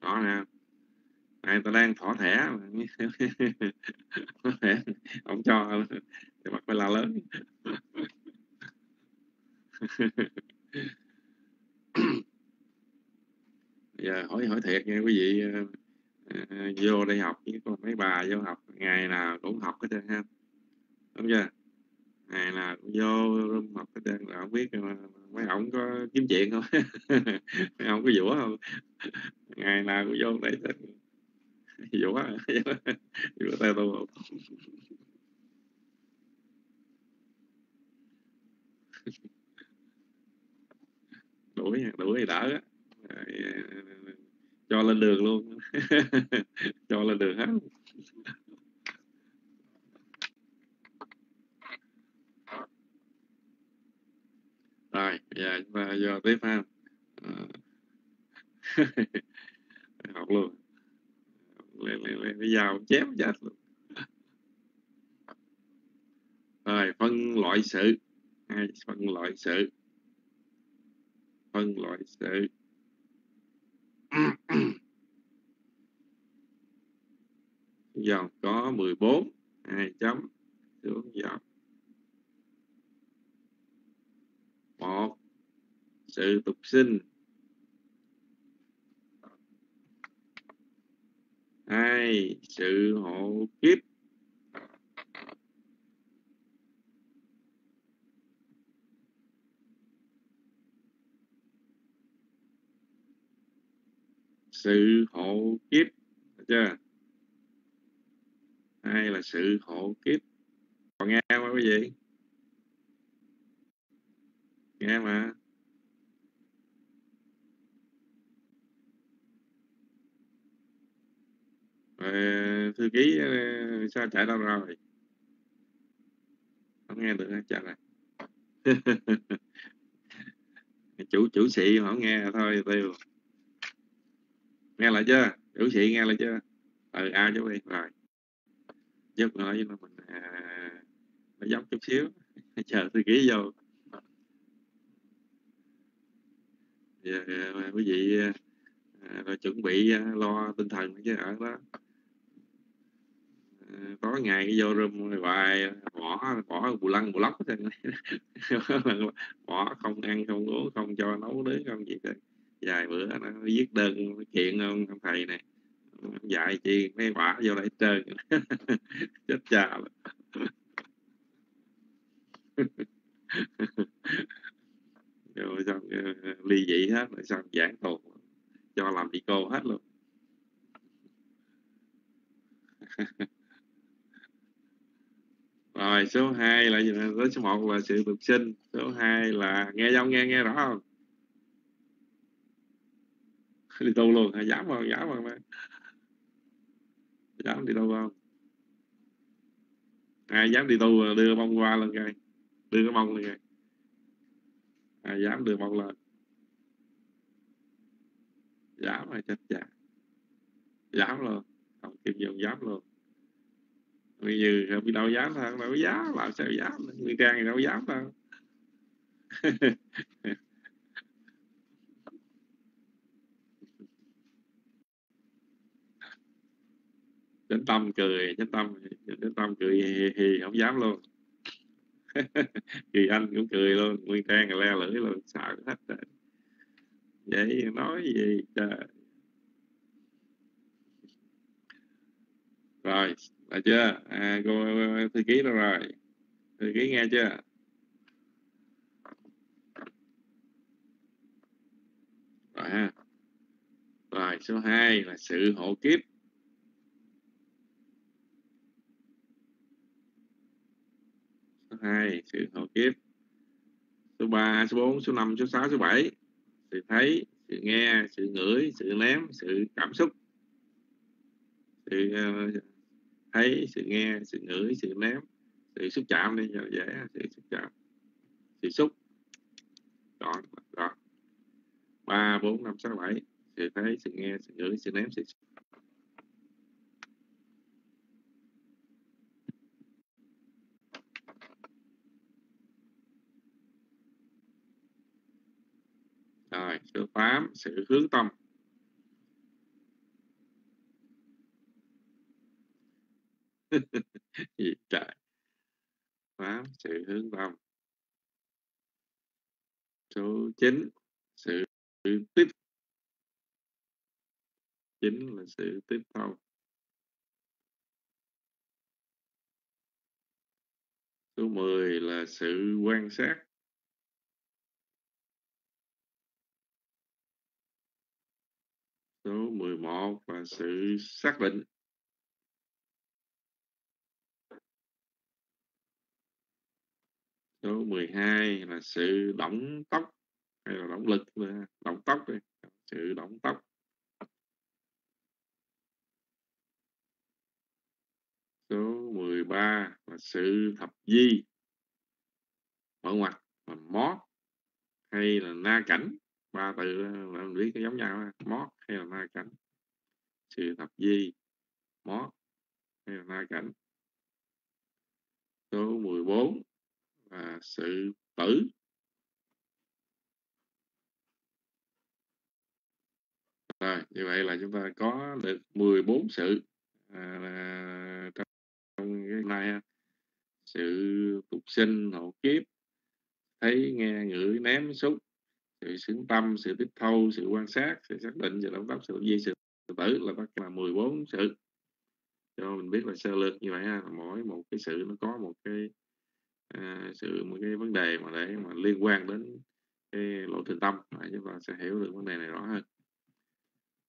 Rõ nè này ta đang thỏ thẻ. Ông cho. Thì mặt phải la lớn. Giờ hỏi hỏi thiệt nha, quý vị ờ, ờ, vô đây học với con mấy bà vô học, ngày nào cũng học hết trơn ha. Đúng chưa? Ngày nào cũng vô room học hết trơn, là không biết ờ, mấy ông có kiếm chuyện không? Mấy ông có dũa không? Ngày nào cũng vô đây hiểu quá. Hiểu tay tôi đuổi đuổi thì đỡ cho lên đường luôn. Cho lên đường hết. Rồi giờ chúng ta vô tiếp ha. À. học luôn lên lên lên cái dao chém chết luôn. Rồi, phân loại sự. Hay phân loại sự. Phân loại sự. Dòng, có 14 hai chấm. Xuống dòng. Một, sự tục sinh. Hai, sự hộ kiếp. Sự hộ kiếp được chưa? Hai là sự hộ kiếp. Còn nghe không quý vị? Nghe mà. Thư ký ờ, sao chạy đâu rồi không nghe được chắc này chủ chủ sĩ không nghe thôi tiêu. Nghe lại chưa? Chủ sĩ nghe lại chưa? Ừ a chú đi rồi. Giúp nói với mình à, nó giống chút xíu. Chờ thư ký vô. Giờ à, quý vị à, à chuẩn bị lo tinh thần chứ ở đó có ngày cái vô room hoài bỏ bỏ bù lăng bù lóc bỏ không ăn không uống không cho nấu nướng không gì hết vài bữa nó viết đơn kiện ông, ông thầy này dạy chi mấy quả vô lại trơn. Chết cha rồi. Xong ờ, ly dị hết rồi xong giảng tù cho làm đi cô hết luôn rồi, số 2 là gì nè? Số 1 là sự tục sinh. Số 2 là nghe không nghe nghe rõ không? Đi tu luôn hả? Dám không dám không dám đi đâu không? Ai dám đi tu đưa mông qua lên coi đưa cái mông lên coi ai dám đưa mông lên? Dám mà chết dạ dám luôn. Không kim dùng dám luôn bây giờ không biết đâu dám đâu đâu dám làm sao dám người trang thì đâu dám đâu chánh tâm cười chánh tâm chánh tâm cười hì, hì không dám luôn. Kỳ anh cũng cười luôn nguyên trang le lưỡi luôn sợ hết rồi. Vậy nói gì trời? Rồi là chưa? À, cô thư ký đâu rồi? Thư ký nghe chưa? Rồi ha. Rồi số 2 là sự hộ kiếp. Số 2 sự hộ kiếp. Số 3 số 4 số 5 số 6 số 7 sự thấy sự nghe sự ngửi sự ném sự cảm xúc. Sự uh, thấy sự nghe, sự ngửi, sự ném sự xúc chạm đi cho dễ, sự xúc chạm, sự xúc. Còn đó. Ba, bốn, năm, sáu, bảy. Sự thấy, sự nghe, sự ngửi, sự ném sự xúc rồi, số tám, sự hướng tâm. gì trời tám sự hướng tâm số 9 sự tiếp chính là sự tiếp thông số 10 là sự quan sát. Số 11 là sự xác định. Số 12 là sự động tốc hay là động lực động tốc đi, sự động tốc. Số 13 là sự thập di, mở ngoặt là mót hay là na cảnh. Ba từ là mình biết cái giống nhau mót hay là na cảnh. Sự thập di, mót hay là na cảnh. Số 14 và sự tử. Rồi như vậy là chúng ta có được 14 sự à, trong, trong cái này sự tục sinh hộ kiếp thấy nghe ngửi ném xúc sự xứng tâm sự tiếp thâu sự quan sát sự xác định sự động tác sự di sự tử là bắt là 14 sự. Cho mình biết là sơ lược như vậy ha mỗi một cái sự nó có một cái à, sự một cái vấn đề mà để mà liên quan đến cái lỗi trình tâm. Để chúng ta sẽ hiểu được vấn đề này rõ hơn.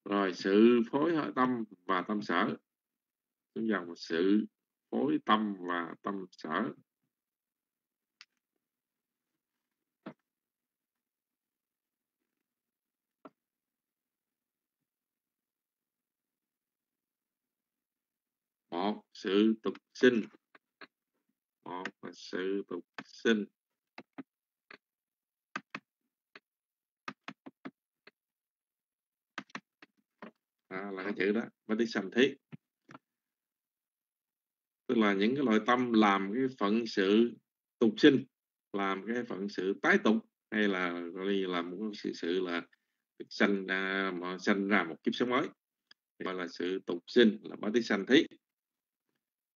Rồi sự phối hợp tâm và tâm sở. Chúng dòng sự phối tâm và tâm sở. Một sự tục sinh một và sự tục sinh. À, là cái chữ đó thiết tức là những cái loại tâm làm cái phận sự tục sinh làm cái phận sự tái tục hay là gọi là làm một sự sự là sanh ra mà sanh ra một kiếp sống mới. Gọi là sự tục sinh là bá tí sanh thiết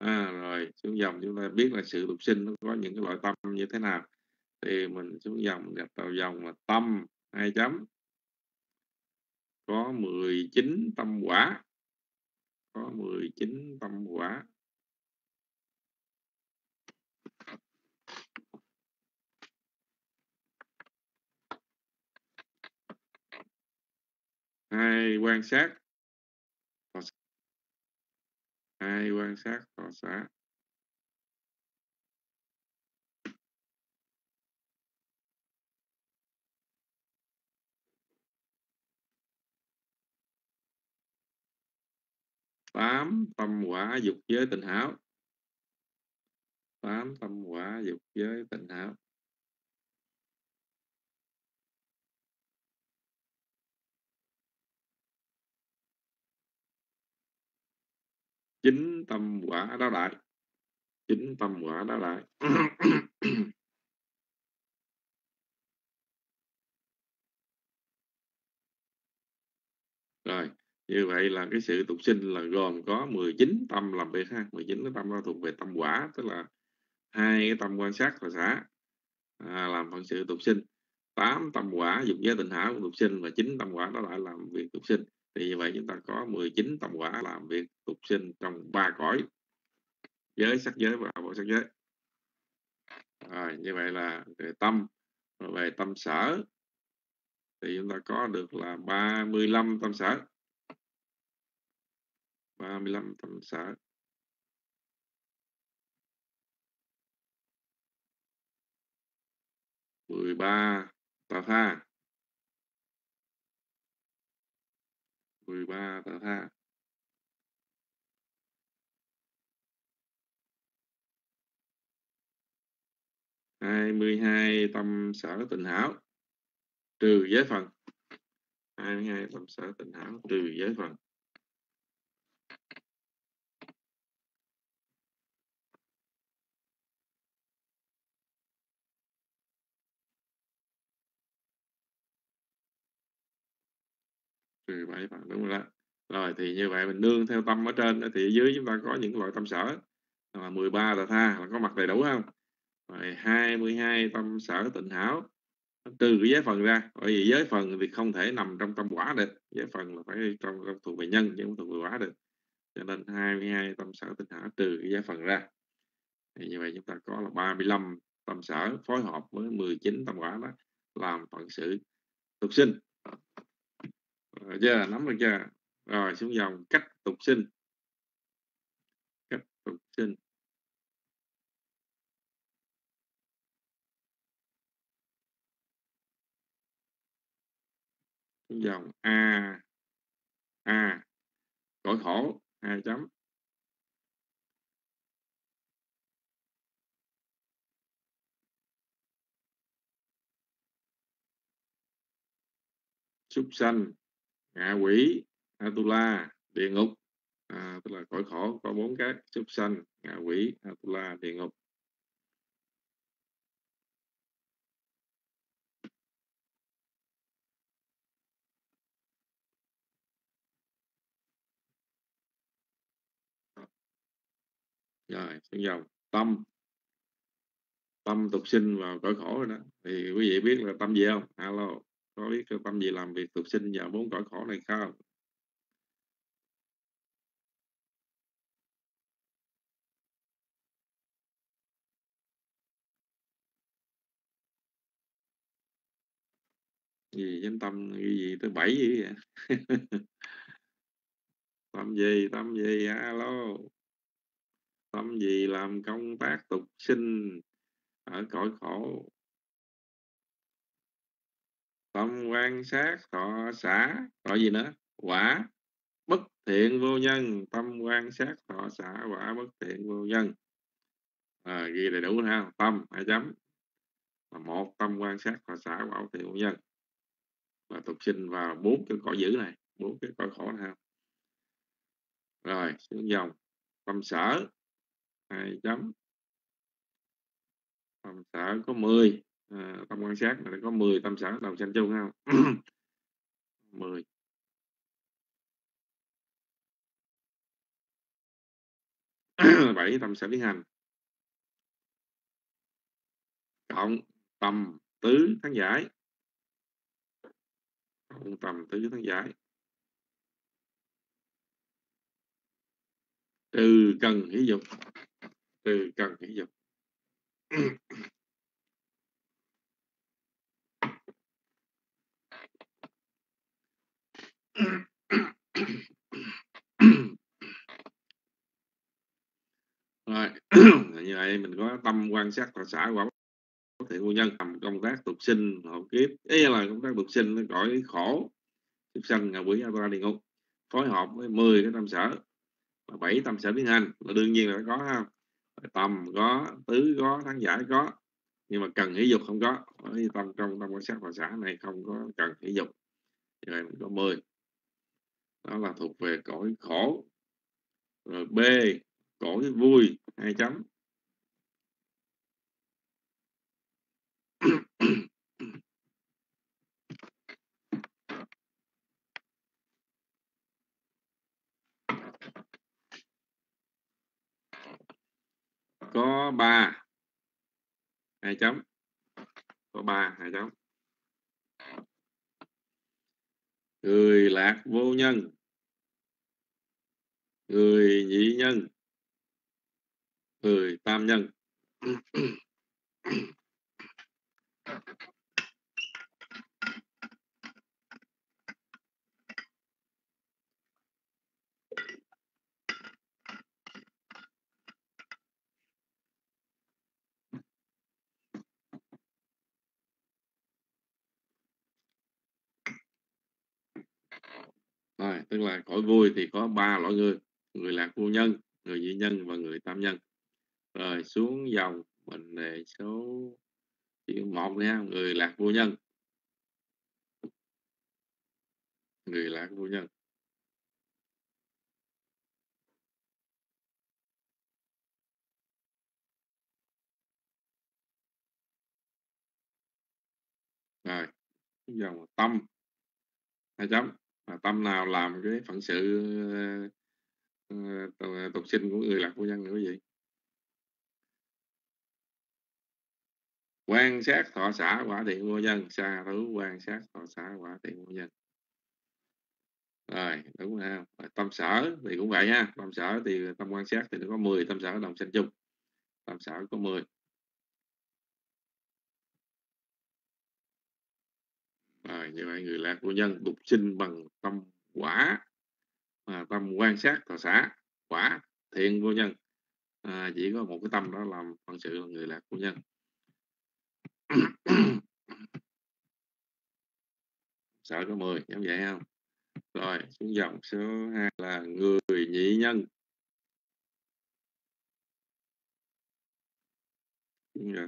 à, rồi xuống dòng chúng ta biết là sự tục sinh nó có những cái loại tâm như thế nào. Thì mình xuống dòng gặp vào dòng là tâm hai chấm có 19 tâm quả có 19 tâm quả. Hai quan sát hai quan sát thọ xã tám tâm quả dục giới tình hảo. Tám tâm quả dục giới tình hảo. Chính tâm quả đó đại chính tâm quả đó đại rồi như vậy là cái sự tục sinh là gồm có 19 tâm làm việc ha. 19 cái tâm nó thuộc về tâm quả tức là hai cái tâm quan sát và xã à, làm phần sự tục sinh. Tám tâm quả dục giới tình hảo tục sinh và chín tâm quả đó lại làm việc tục sinh thì như vậy chúng ta có 19 tâm quả làm việc tục sinh trong ba cõi. Giới sắc giới và vô sắc giới. À, như vậy là về tâm. Về tâm sở thì chúng ta có được là 35 tâm sở. 35 tâm sở. mười ba tà tha. Mười ba tà hai mươi hai tâm sở tình hảo, trừ giới phần. hai mươi hai tâm sở tình hảo, trừ giới phần. Trừ bảy phần đúng rồi đó rồi thì như vậy mình nương theo tâm ở trên thì ở dưới chúng ta có những loại tâm sở. Là 13 là tha là có mặt đầy đủ không? Rồi 22 tâm sở tịnh hảo trừ cái giới phần ra. Bởi vì giới phần thì không thể nằm trong tâm quả được. Giới phần là phải trong, trong thuộc về nhân chứ không thuộc về quả được. Cho nên 22 tâm sở tịnh hảo trừ cái giới phần ra. Thì như vậy chúng ta có là 35 tâm sở phối hợp với 19 tâm quả đó làm phận sự tục sinh rồi chưa nắm được chưa rồi, xuống dòng. Cách tục sinh. Cách tục sinh. Xuống dòng. A. A. Cõi khổ. Hai chấm. Súc sanh ngạ quỷ atula địa ngục. À, tức là cõi khổ có bốn cái súc sanh ngạ quỷ atula địa ngục. Rồi xuống dòng. Tâm. Tâm tục sinh vào cõi khổ rồi đó. Thì quý vị biết là tâm gì không? Alo có biết cơ tâm gì làm việc tục sinh nhờ bốn cõi khổ này không? Gì danh tâm gì, gì tới bảy gì vậy tâm gì tâm gì? Alo. Tâm gì? Làm công tác tục sinh ở cõi khổ tâm quan sát thọ xã thọ gì nữa? Quả bất thiện vô nhân. Tâm quan sát thọ xã quả bất thiện vô nhân. À, ghi đầy đủ ha. Tâm hai chấm. Là một tâm quan sát thọ xã quả bất thiện vô nhân. Và tục sinh vào bốn cái cõi dữ này bốn cái cõi khổ này ha. Rồi xuống dòng. Tâm sở hai chấm. Tâm sở có 10 Ờ, à, tâm quan sát là có 10 tâm sở đồng sanh chung không 10 bảy tâm sở biến hành. Cộng tầm tứ tháng giải cộng tầm tứ tháng giải trừ cần hỷ dục. Trừ cần hỷ dục. rồi, như vậy mình có tâm quan sát và xã quả thiện vô nhân làm công tác tục sinh hộ kiếp. Ý là công tác tục sinh nó cõi khổ, kiếp sanh ngạ quỷ ra địa ngục, phối hợp với 10 cái tâm sở và bảy tâm sở biến hành. Là đương nhiên là có ha. Tầm có, tứ có, thắng giải có, nhưng mà cần hỷ dục không có. Ở tâm trong tâm quan sát và xã này không có cần hỷ dục. Rồi mình có 10 đó là thuộc về cõi khổ. Rồi b, cõi vui, hai chấm. Có ba, hai chấm. Có ba, hai chấm. Người lạc vô nhân. Người nhị nhân. Người tam nhân. rồi, tức là cõi vui thì có ba loại người người lạc vô nhân, người nhị nhân và người tam nhân. Rồi, xuống dòng mình đề số chuyện một nha, người lạc vô nhân. Người lạc vô nhân. Rồi dòng tâm. Hai chấm mà tâm nào làm cái phận sự ờ, ờ, ờ, tục sinh của người lạc vô nhân nữa vậy? Quan sát thọ xã quả thiện vô nhân, xa thứ quan sát thọ xã quả thiện vô nhân. Rồi, đúng không tâm sở thì cũng vậy ha tâm sở thì tâm quan sát thì nó có 10 tâm sở đồng sinh chung. Tâm sở có 10 rồi như vậy người lạc vô nhân đục sinh bằng tâm quả à, tâm quan sát thọ xã quả thiện vô nhân. À, chỉ có một cái tâm đó làm phận sự là người lạc vô nhân sợ có 10 giống vậy không? Rồi xuống dòng số 2 là người nhị nhân.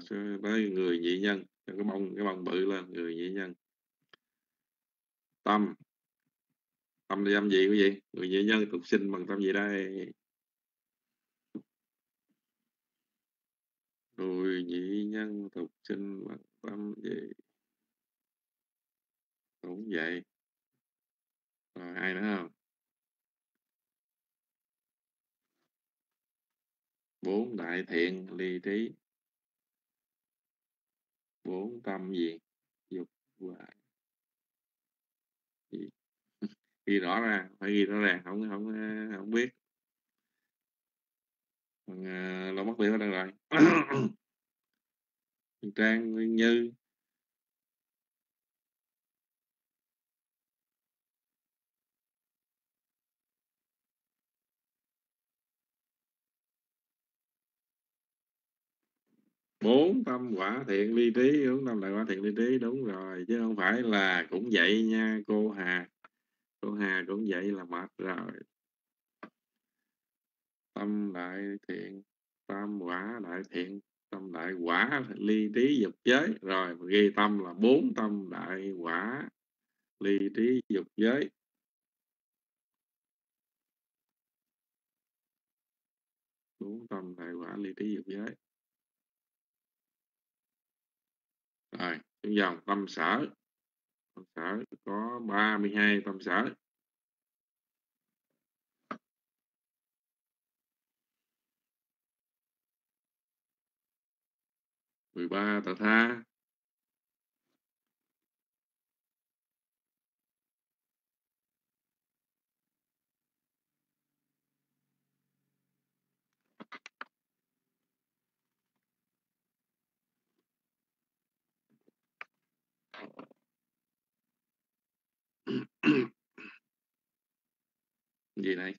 Xuống tới người nhị nhân. Cái bông cái bông bự lên người nhị nhân tâm. Tâm là âm gì quý vị? Người nhị nhân tục sinh bằng tâm gì đây? Người nhị nhân tục sinh bằng tâm gì? Cũng vậy. Rồi, ai nữa không? Bốn đại thiện ly trí. Bốn tâm gì? Dục và ghi rõ ra phải ghi rõ ràng không không ờ, không biết. Còn ờ, uh, mất biểu ở rồi? Trang nguyên như. Bốn tâm quả thiện ly trí bốn tâm đại quả thiện ly trí đúng rồi chứ không phải là cũng vậy nha cô Hà cô Hà cũng vậy là mệt rồi. Tâm đại thiện, tam quả đại thiện, tâm đại quả ly trí dục giới. Rồi ghi tâm là bốn tâm đại quả ly trí dục giới. Bốn tâm đại quả ly trí dục giới. Rồi, xuống dòng, tâm sở tâm sở có 32 tâm sở. mười ba tà tha. gì này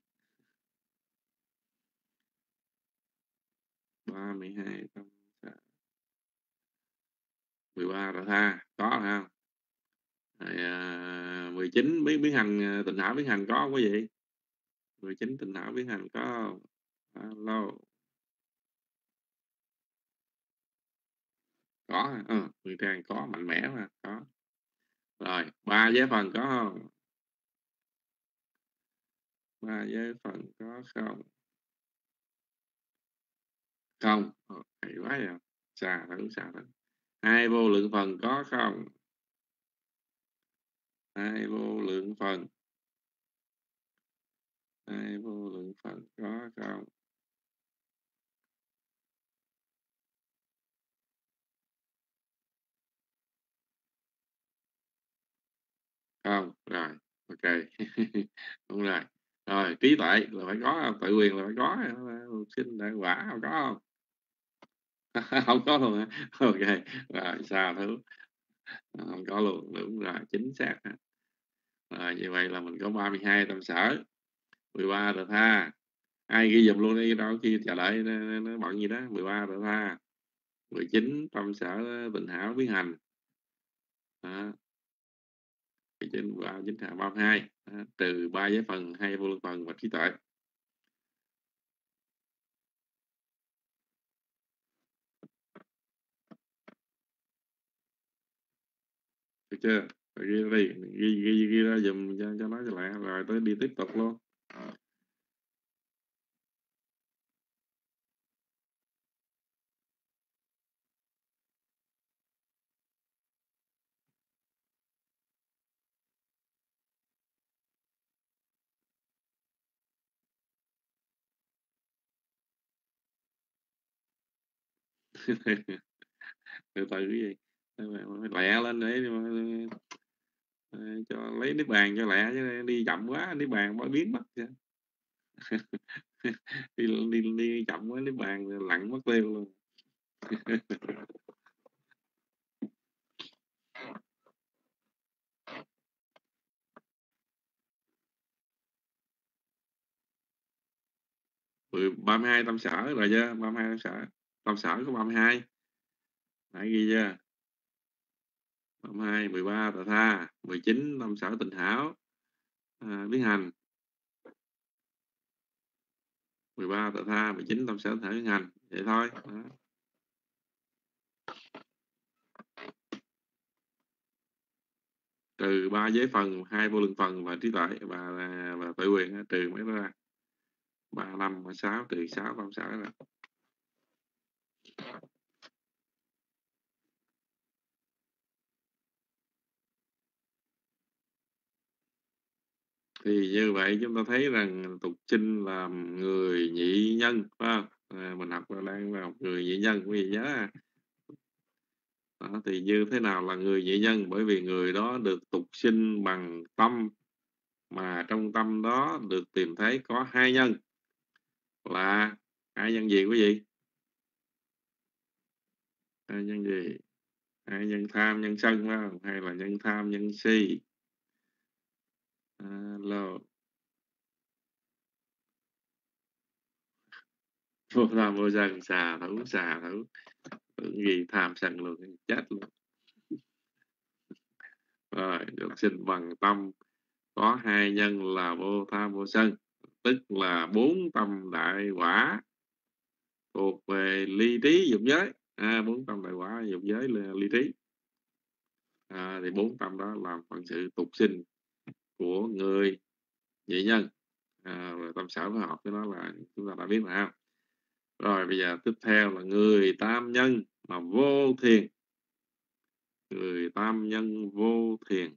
32 tâm sở 13 rồi ha có rồi ha. Rồi, à, 19 biến biến hành à, tình hảo biến hành có không quý vị? 19 tình hảo biến hành có không? alo. Có hả? ừ, Nguyên Trang có mạnh mẽ mà có. Rồi ba giới phần có không? Ba giới phần có không? Không ờ, hay quá vậy. Xa thử xa thử. Hai vô lượng phần có không? Hai vô lượng phần. Hai vô lượng phần có không? Không, rồi, ok. Đúng rồi rồi trí tuệ là phải có không? tự quyền là phải có ờ, sinh đại quả không có không? Không có luôn hả ok rồi sao thứ? Ờ, không có luôn đúng rồi chính xác rồi như vậy là mình có 32 tâm sở 13 rồi tha. Ai ghi dùm luôn đi đâu khi chờ đợi nó, nó bận gì đó 13 rồi tha. 19 tâm sở bình hảo biến hành. Đó. 19 và dính hạ 32 hai trừ ba giới phần hai vô lượng phần và trí tuệ. Được chưa? Rồi ghi ra đi ghi ghi ghi ra dùm cho, cho nó cho lại rồi tới đi tiếp tục luôn. Từ từ cái gì? Ờ, lẹ lên để ờ, ờ, cho lấy nếp bàn cho lẹ chứ đi chậm quá nếp bàn mới biến mất đi, đi đi chậm quá nếp bàn lặn mất tiêu luôn. Ba mươi hai tâm sở rồi chưa? Ba mươi hai tâm sở tâm sở có 32 nãy ghi chưa? 32 13 tà tha. 19 tâm sở tình hảo. À, biến hành. 13 tà tha. 19 tâm sở tình hảo biến hành. Vậy thôi. Đó. trừ ba giới phần hai vô lượng phần và trí tuệ và à, và tự quyền trừ mấy đó ra. Ba năm sáu trừ sáu tâm sở ra thì như vậy chúng ta thấy rằng tục sinh là người nhị nhân phải không? À, mình học là đang là người nhị nhân quý vị nhớ. Đó, thì như thế nào là người nhị nhân bởi vì người đó được tục sinh bằng tâm mà trong tâm đó được tìm thấy có hai nhân là hai nhân gì quý vị hay nhân gì? Hay nhân tham, nhân sân không? Hay là nhân tham, nhân si? Alo vô tham, vô sân, xà thấu xà thấu tưởng gì tham, sân luôn chết luôn. Rồi, được sinh bằng tâm. Có hai nhân là vô tham, vô sân, tức là bốn tâm đại quả thuộc về ly trí dục giới à, bốn tâm đại quả dục giới là lý trí à, thì bốn tâm đó làm phần sự tục sinh của người nhị nhân. À, rồi tâm sở phối hợp với nó là chúng ta đã biết rồi ha. Rồi bây giờ tiếp theo là người tam nhân mà vô thiền. Người tam nhân vô thiền.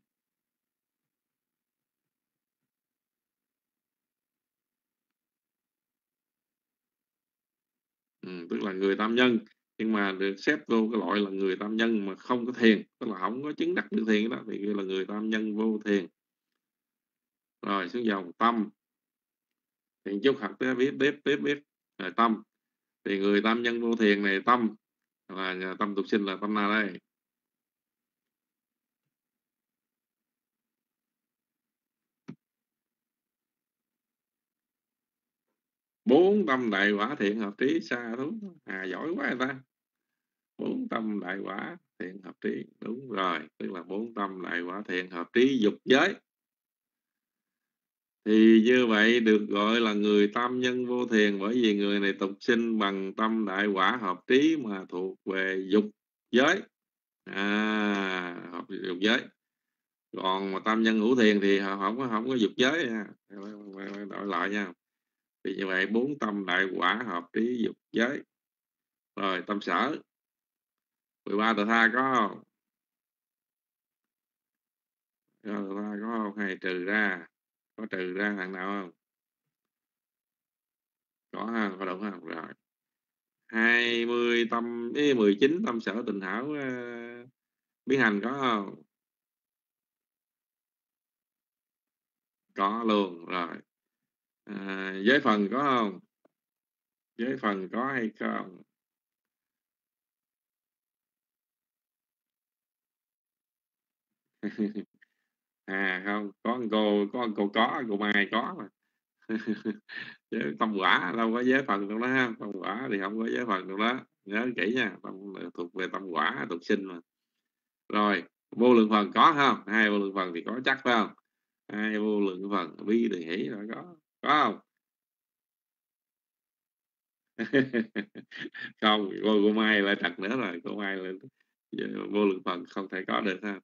Ừ, tức là người tam nhân nhưng mà được xếp vô cái loại là người tam nhân mà không có thiền, tức là không có chứng đắc được thiền đó, thì là người tam nhân vô thiền. Rồi xuống dòng tâm. Thì chút học tiếp biết tiếp tiếp biết. Rồi tâm. Thì người tam nhân vô thiền này tâm, là à, tâm tục sinh là tâm nào đây. Bốn tâm đại quả thiện hợp trí xa thú à giỏi quá người ta bốn tâm đại quả thiện hợp trí đúng rồi tức là bốn tâm đại quả thiện hợp trí dục giới thì như vậy được gọi là người tam nhân vô thiền bởi vì người này tục sinh bằng tâm đại quả hợp trí mà thuộc về dục giới à hợp dục giới còn mà tam nhân hữu thiền thì không có không có dục giới nha đổi lại nha thì như vậy bốn tâm đại quả hợp trí dục giới. Rồi tâm sở. 13 tờ tha có không? tờ tha có không? Hay trừ ra có trừ ra thằng nào không? Có ha có đúng không rồi. 20 tâm ý, 19 tâm sở tình hảo ờ, uh, biến hành có không? Có luôn rồi à, giới phần có không? Giới phần có hay không? À không có cô có cô có cô mai có mà. Chứ tâm quả đâu có giới phần đâu đó ha tâm quả thì không có giới phần đâu đó. Nhớ kỹ nha tâm thuộc về tâm quả tục sinh mà. Rồi vô lượng phần có không? Hai vô lượng phần thì có chắc phải không? Hai vô lượng phần bi thì hỷ là có có không không cô, cô mai lại thật nữa rồi cô mai là vô lượng phần không thể có được ha.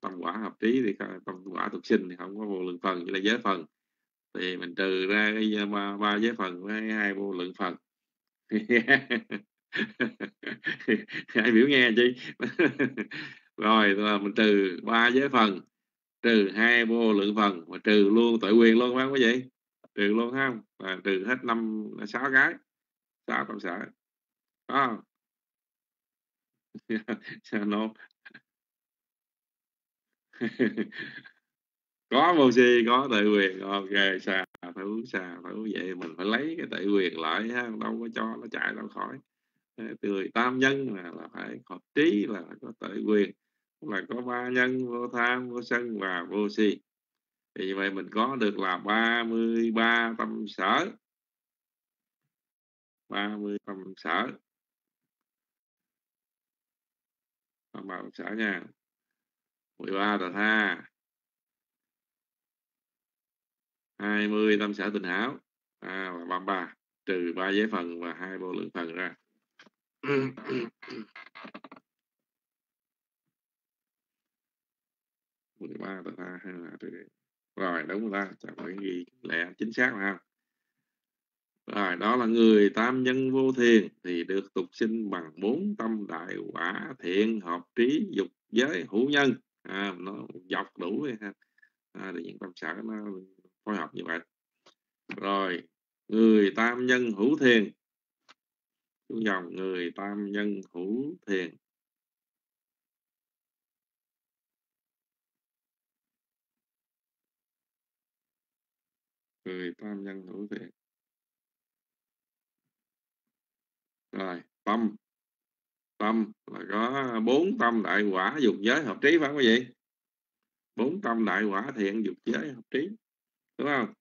Tâm quả hợp trí thì tâm quả tục sinh thì không có vô lượng phần chỉ là giới phần. Thì mình trừ ra cái ba, ba giới phần với hai vô lượng phần. Ai biểu nghe chứ? rồi là mình trừ ba giới phần trừ hai vô lượng phần mà trừ luôn tội quyền luôn phải không quý vị? Trừ luôn không? Và trừ hết năm sáu cái sáu cộng sở. Có sao no có vô si có tự quyền. Ok xà thú xà uống vậy. Mình phải lấy cái tự quyền lại ha đâu có cho nó chạy đâu khỏi. Từ tam nhân là, là phải hợp trí là phải có tự quyền. Là có ba nhân vô tham vô sân và vô si thì như vậy mình có được là 33 tâm sở. 30 tâm sở. Tâm sở nha. 13 tà tha. 20 tâm sở tình hảo. À, và 33 trừ 3 giấy phần và hai vô lượng phần ra. mười ba tà tha hay là rồi đúng rồi chẳng phải gì lẹ chính xác mà rồi đó là người tam nhân vô thiền thì được tục sinh bằng bốn tâm đại quả thiện hợp trí dục giới hữu nhân. À, nó dọc đủ ha. À, thì những tâm sở nó phối hợp như vậy. Rồi người tam nhân hữu thiền. Xuống dòng người tam nhân hữu thiền. Người tam nhân hữu thiện rồi, tâm. Tâm là có bốn tâm đại quả dục giới hợp trí phải không quý vị? Bốn tâm đại quả thiện dục giới hợp trí, đúng không?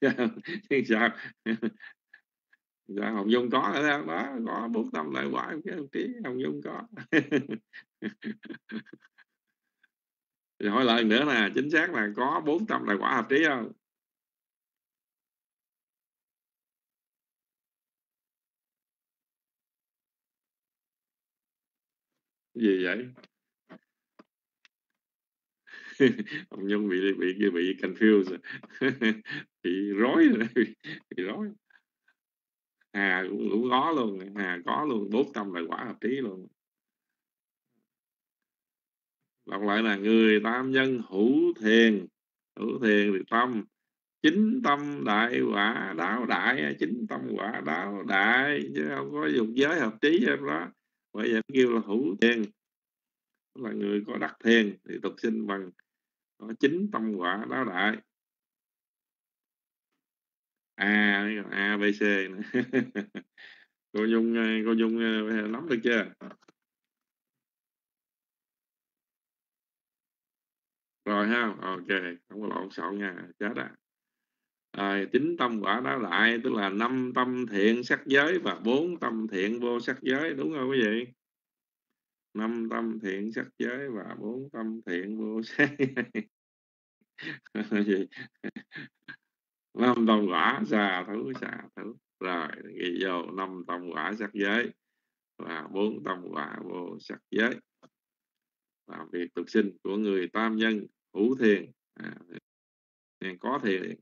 Sao? Dạ hồng dung có rồi đó, có bốn tâm đại quả cái hợp trí, hồng dung có. Rồi hỏi lại nữa là chính xác là có bốn tâm đại quả hợp trí không? Gì vậy? Ông nhung bị bị bị confused. Bị rối rồi bị rối. Hà cũng, cũng có luôn hà có luôn bốn tâm là quả hợp trí luôn. Đọc lại là người tam nhân hữu thiền. Hữu thiền thì tâm chính tâm đại quả đạo đại chính tâm quả đạo đại. Chứ không có dùng giới hợp trí em đó bởi vậy kêu là hữu thiền. Là người có đắc thiền thì tục sinh bằng có chính tâm quả đáo đại. A a, b, c cô dung ờ, cô dung ờ, nắm được chưa? Rồi ha, ok, không có lộn xộn nha, chết à à, tính tâm quả đó lại tức là năm tâm thiện sắc giới và bốn tâm thiện vô sắc giới đúng không quý vị? Năm tâm thiện sắc giới và bốn tâm thiện vô sắc năm tâm quả xà thú xà thú. Rồi ghi vô năm tâm quả sắc giới và bốn tâm quả vô sắc giới. Làm việc tục sinh của người tam nhân hữu thiền. À, có thiền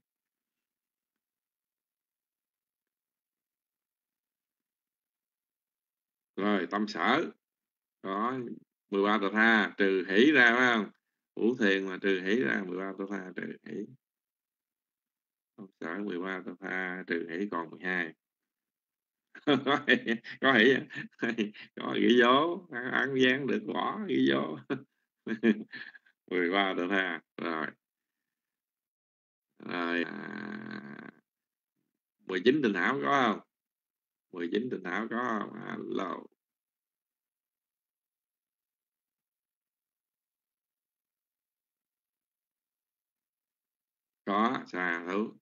rồi tâm sở. Đó 13 tà tha trừ hỷ ra phải không? Hữu thiền mà trừ hỷ ra 13 tà tha trừ hỷ. Tâm sở 13 tà tha trừ hỷ còn 12 có hỷ à? có ghi vô. Ăn ăn gian được bỏ ghi vô. 13 tà tha. Rồi. Rồi à, 19 tình hảo có không? 19 tình thảo có à, không Hello. có xà thú.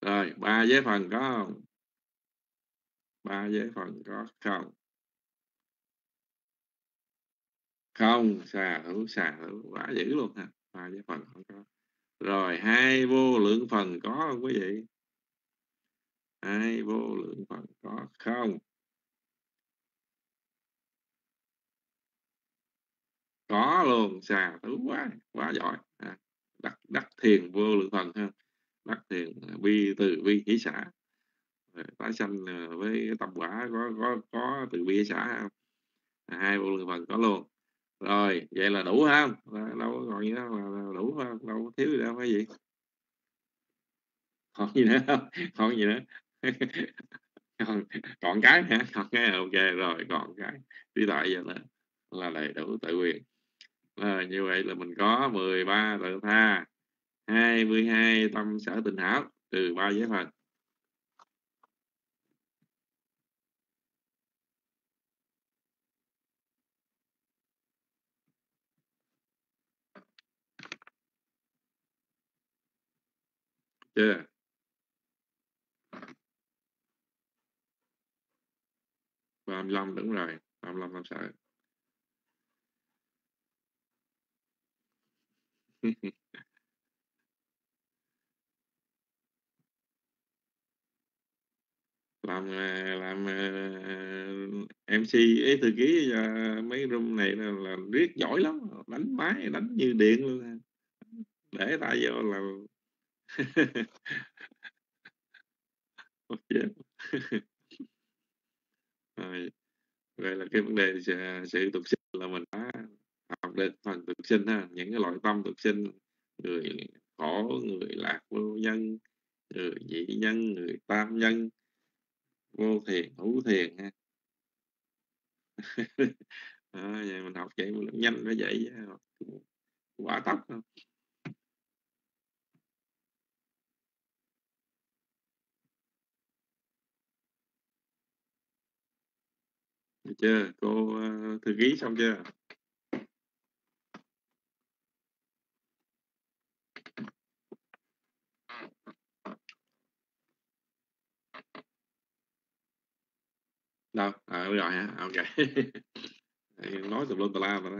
Rồi, ba giới phần có không? Ba giới phần có không? Không xà thú xà thú, quá dữ luôn ha. Ba giới phần không có. Rồi, hai vô lượng phần có không quý vị? Hai vô lượng phần có không? Có luôn xà thứ quá quá giỏi. À, đắc đắc thiền vô lượng phần ha. Đắc thiền à, bi từ bi hỷ xã tái sanh à, với tập quả có có có từ bi hỷ xã không hai vô lượng phần có luôn. Rồi vậy là đủ không đâu còn gì đó là đủ không đâu thiếu gì đâu cái gì? Còn gì nữa không? Còn gì nữa? còn, còn cái hả? Còn cái ok rồi còn cái. Đi tại giờ là là đầy đủ tự quyền à, như vậy là mình có 13 tự tha 22 tâm sở tình hảo trừ ba giới phần chưa? 35 đúng rồi 35 tâm sở. Làm ờ, làm uh, MC ấy thư ký uh, mấy room này là, là riết giỏi lắm đánh máy đánh như điện luôn để tay vô là rồi, vậy là cái vấn đề sự tục sinh là mình đã học được phần tục sinh ha những cái loại tâm tục sinh người khổ người lạc vô nhân người dị nhân người tam nhân vô thiền hữu thiền ha. À, vậy mình học vậy mình nhanh nó vậy quả tóc không được chưa? Cô uh, thư ký xong chưa? Đâu? À rồi hả? À, ok. Nói tùm lum tà la mà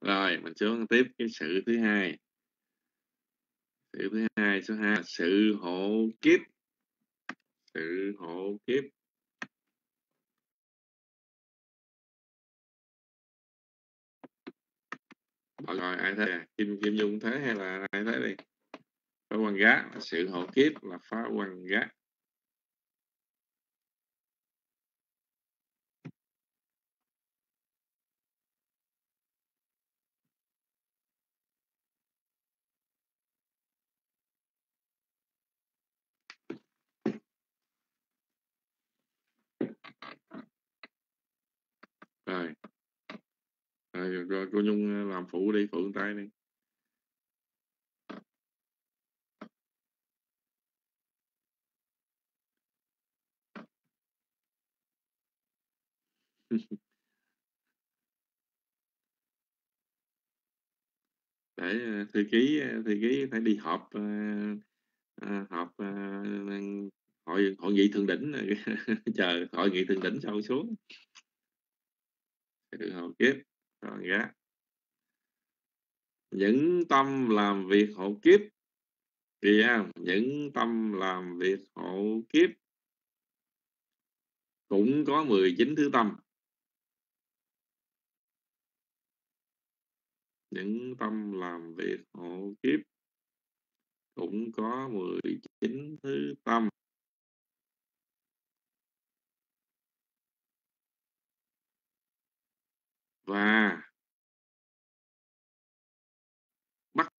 rồi mình xuống tiếp cái sự thứ hai. Sự thứ hai số hai sự hộ kiếp. Sự hộ kiếp. Ờ, rồi ai thế à? Kim Kim Dung thế hay là ai thế đi? Phá quan gác sự hộ kiếp là phá quan gác Rồi cô nhung ờ, làm phụ đi, phụ tay đi. Để ờ, thư ký ờ, thư ký phải đi họp họp hội hội nghị thượng đỉnh chờ hội nghị thượng đỉnh sau xuống. Được họp kiếp rồi gác những tâm làm việc hộ kiếp. Thì những tâm làm việc hộ kiếp. Cũng có 19 thứ tâm. Những tâm làm việc hộ kiếp. Cũng có 19 thứ tâm. Và bắt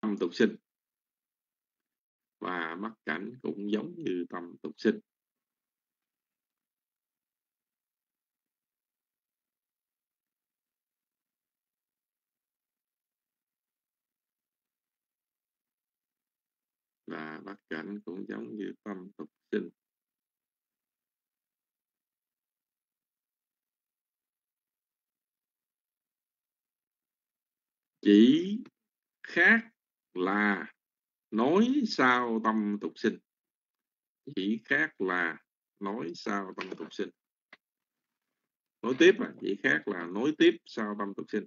tâm tục sinh. Và mắt cảnh cũng giống như tâm tục sinh. Và bắt cảnh cũng giống như tâm tục sinh. Chỉ khác là nói sao tâm tục sinh. Chỉ khác là nói sao tâm tục sinh. Nói tiếp à, chỉ khác là nói tiếp sao tâm tục sinh.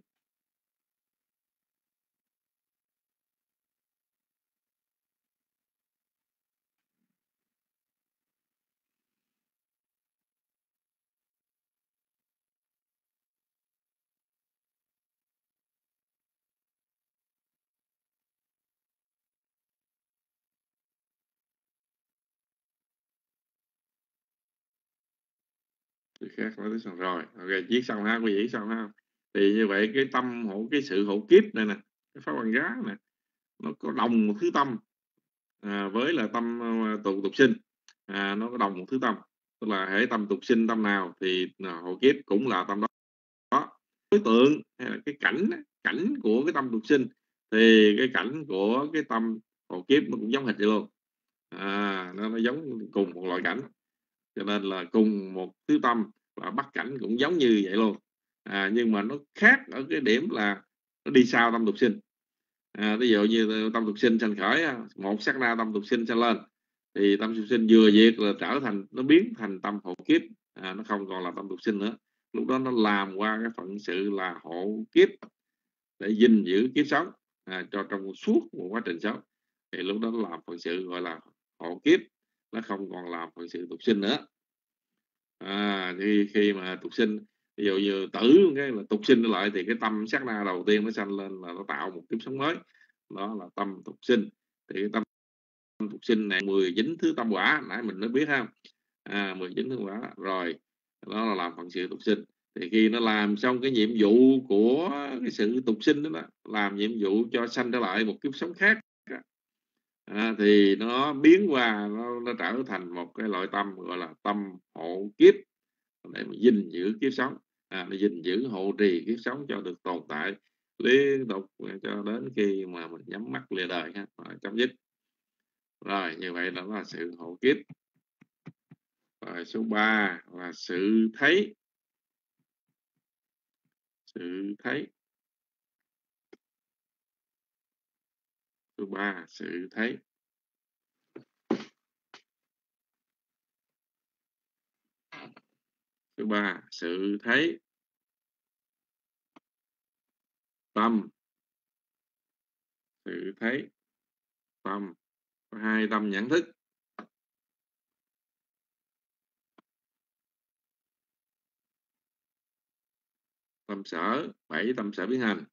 Người khác nói tới xong rồi ok viết xong ha quý vị xong ha thì như vậy cái tâm hộ cái sự hộ kiếp này nè cái pháp bằng giá nè nó có đồng một thứ tâm. À, với là tâm ờ, tụ tục tục sinh. À, nó có đồng một thứ tâm. Tức là hệ tâm tục sinh tâm nào thì à, hộ kiếp cũng là tâm đó, đó. đối tượng hay là cái cảnh cảnh của cái tâm tục sinh thì cái cảnh của cái tâm hộ kiếp nó cũng giống hệt vậy luôn. À, nó, nó giống cùng một loại cảnh cho nên là cùng một thứ tâm và bắt cảnh cũng giống như vậy luôn. À, nhưng mà nó khác ở cái điểm là nó đi sau tâm tục sinh. À, ví dụ như tâm tục sinh sanh khởi một sát na tâm tục sinh sanh lên thì tâm tục sinh vừa diệt là trở thành nó biến thành tâm hộ kiếp. À, nó không còn là tâm tục sinh nữa. Lúc đó nó làm qua cái phận sự là hộ kiếp để gìn giữ kiếp sống à, cho trong suốt một quá trình sống. Thì lúc đó nó làm phận sự gọi là hộ kiếp nó không còn làm phần sự tục sinh nữa. À, thì khi mà tục sinh ví dụ như tử cái là tục sinh lại thì cái tâm sát na đầu tiên nó sanh lên là nó tạo một kiếp sống mới. Đó là tâm tục sinh. Thì cái tâm tục sinh này 19 thứ tâm quả nãy mình mới biết ha. À, 19 thứ quả. Rồi đó là làm phần sự tục sinh. Thì khi nó làm xong cái nhiệm vụ của cái sự tục sinh đó, là làm nhiệm vụ cho sanh trở lại một kiếp sống khác à, thì nó biến qua nó, nó trở thành một cái loại tâm gọi là tâm hộ kiếp. Để mà gìn giữ kiếp sống. À, để gìn giữ hộ trì kiếp sống cho được tồn tại liên tục cho đến khi mà mình nhắm mắt lìa đời ha chấm dứt. Rồi như vậy đó là sự hộ kiếp. Rồi số 3 là sự thấy. Sự thấy. Thứ ba, sự thấy. Thứ ba, sự thấy. Tâm. Sự thấy. Tâm. Hai, tâm nhận thức. Tâm sở. Bảy, tâm sở biến hành.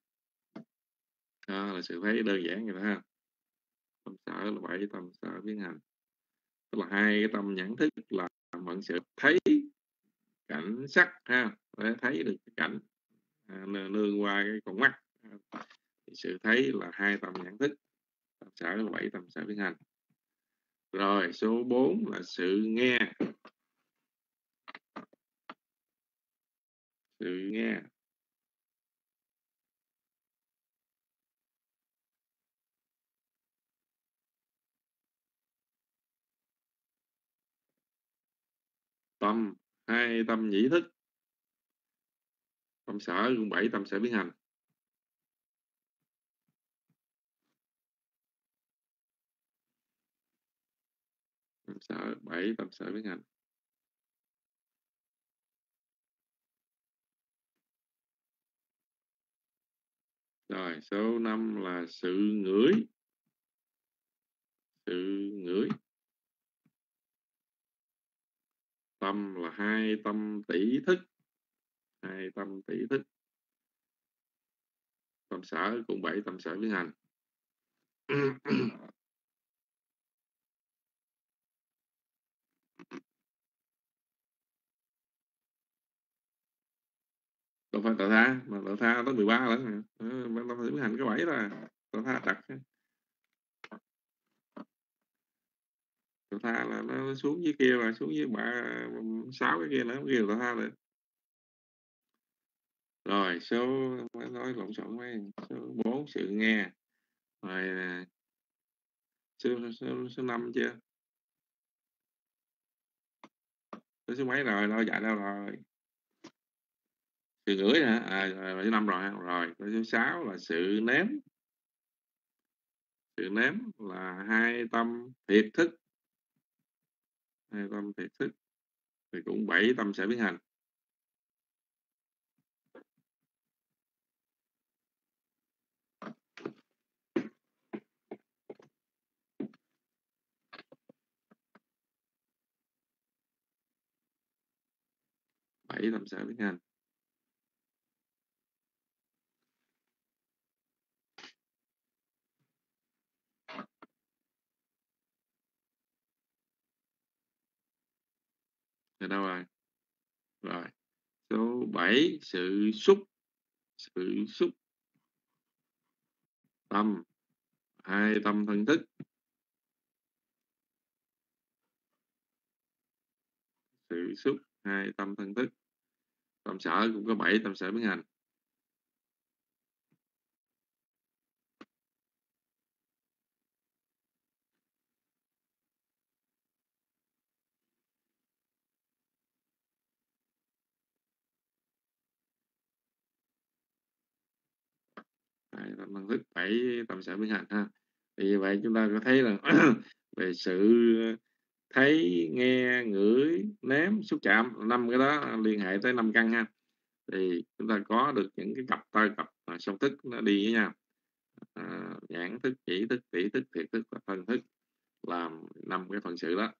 Đó là sự thấy đơn giản vậy đó ha tâm sở là bảy tâm sở biến hành. Tức là hai cái tâm nhãn thức là vẫn sự thấy cảnh sắc ha để thấy được cái cảnh. À, nương qua cái con mắt thì sự thấy là hai tâm nhãn thức tâm sở là bảy tâm sở biến hành. Rồi số 4 là sự nghe. Sự nghe. Tâm, hai tâm nhĩ thức. Tâm sở, gồm bảy tâm sở biến hành. Tâm sở, bảy tâm sở biến hành. Rồi, số 5 là sự ngửi. Sự ngửi. Tâm là hai tâm tỷ thức, hai tâm tỷ thức. Tâm sở cũng bảy tâm sở biến hành. Đâu phải tạo tha, mà tạo tha tới 13 lần ờ, mà tâm sở biến hành có bảy là tạo tha đặt tạo tha là nó xuống dưới kia là xuống dưới ba sáu cái kia nữa kia tạo tha rồi. Rồi số mới nói lộn xộn mấy số bốn sự nghe. Rồi à, số số, số năm chưa? Số, số mấy rồi? Đâu dạy đâu rồi? Sự ngửi hả? À, rồi số năm rồi rồi số sáu là sự nếm. Sự nếm là hai tâm thiệt thức hai tâm thiệt thức, thì cũng bảy tâm sẽ biến hành. Bảy tâm sẽ biến hành. Ở đâu rồi? Rồi. Số 7 sự xúc sự xúc. Tâm. Hai, tâm thân thức. Sự xúc, hai, tâm thân thức. Tâm sở cũng có bảy, tâm sở biến hành hai phải tâm sở biến hành ha. Thì vậy chúng ta có thấy là về sự thấy nghe ngửi nếm xúc chạm năm cái đó liên hệ tới năm căn ha. Thì chúng ta có được những cái cặp tơ cặp à, song thức nó đi với nhau. À, nhãn thức chỉ thức tỷ thức thiệt thức và phân thức làm năm cái phần sự đó.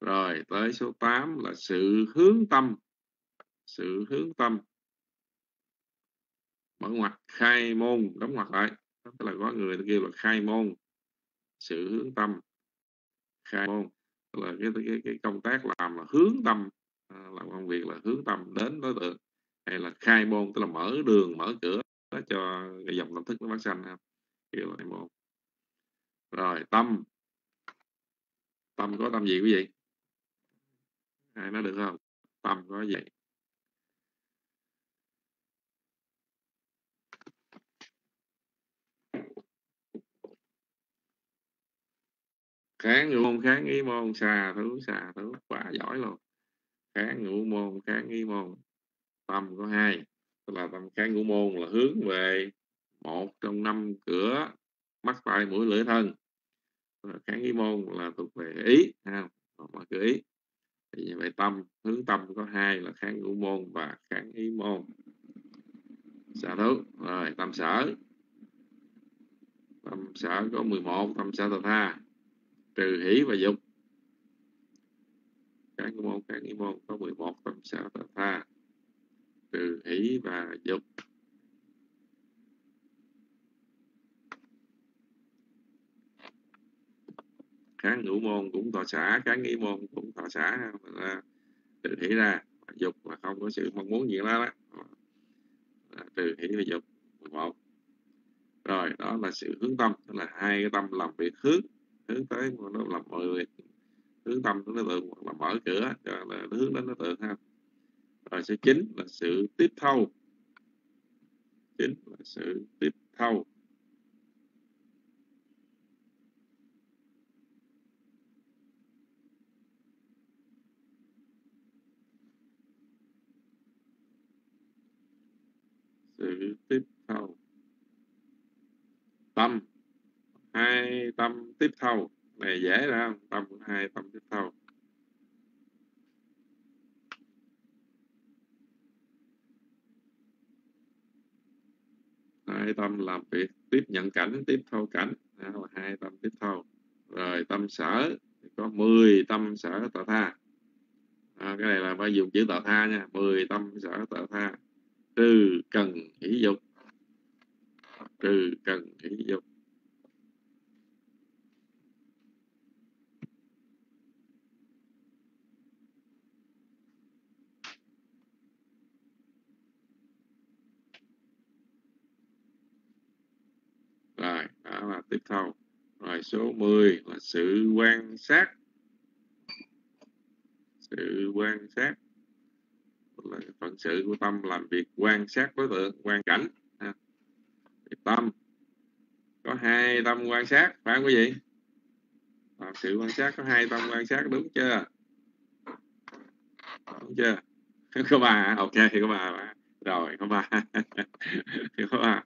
Rồi tới số 8 là sự hướng tâm. Sự hướng tâm mở ngoặt khai môn đóng ngoặt lại. Tức là có người kêu là khai môn sự hướng tâm. Khai môn tức là cái, cái, cái công tác làm là hướng tâm. À, làm công việc là hướng tâm đến đối tượng. Hay là khai môn tức là mở đường mở cửa đó cho cái dòng tâm thức nó phát sanh ha. Kêu là khai môn. Rồi tâm. Tâm có tâm gì quý vị? Ai nói được không? Tâm có gì? Kháng ngũ môn, kháng ý môn, xà thứ xà thứ quá giỏi luôn. Kháng ngũ môn, kháng ý môn. Tâm có hai, tức là tâm kháng ngũ môn là hướng về một trong năm cửa, mắt tai mũi lưỡi thân. Kháng ý môn là thuộc về ý, ha mà cứ ý. Thì như vậy tâm, hướng tâm có hai là kháng ngũ môn và kháng ý môn. Xà thứ rồi, tâm sở. Tâm sở có 11 tâm sở tà tha trừ hỷ và dục. Các môn các nghi môn có 11 tâm sở tà tha. Trừ hỷ và dục. Các ngũ môn cũng thọ xã các nghi môn cũng thọ xã trừ hỷ ra dục mà không có sự mong muốn gì đó, đó. trừ hỷ và dục một. Rồi đó là sự hướng tâm tức là hai cái tâm làm việc hướng hướng tới nó làm mọi việc. Hướng tâm tới đối tượng hoặc là mở cửa, cho là hướng đến đối tượng ha. Rồi số 9 là sự tiếp thâu. Chính là sự tiếp thâu. Sự tiếp thâu. Tâm hai tâm tiếp thâu. Này dễ ra không? Tâm hai tâm tiếp thâu. Hai tâm làm việc tiếp nhận cảnh tiếp thâu cảnh. Đó là hai tâm tiếp thâu. Rồi tâm sở có 10 tâm sở tạo tha. À, cái này là phải dùng chữ tạo tha nha. 10 tâm sở tạo tha. Trừ cần hỷ dục. Trừ cần hỷ dục rồi đó là tiếp theo rồi số 10 là sự quan sát. Sự quan sát là phận sự của tâm làm việc quan sát đối tượng quan cảnh. Ha. tâm có hai tâm quan sát phải không quý vị? À, sự quan sát có hai tâm quan sát đúng chưa? Đúng chưa? Có ba ok có ba rồi có ba. Có ba.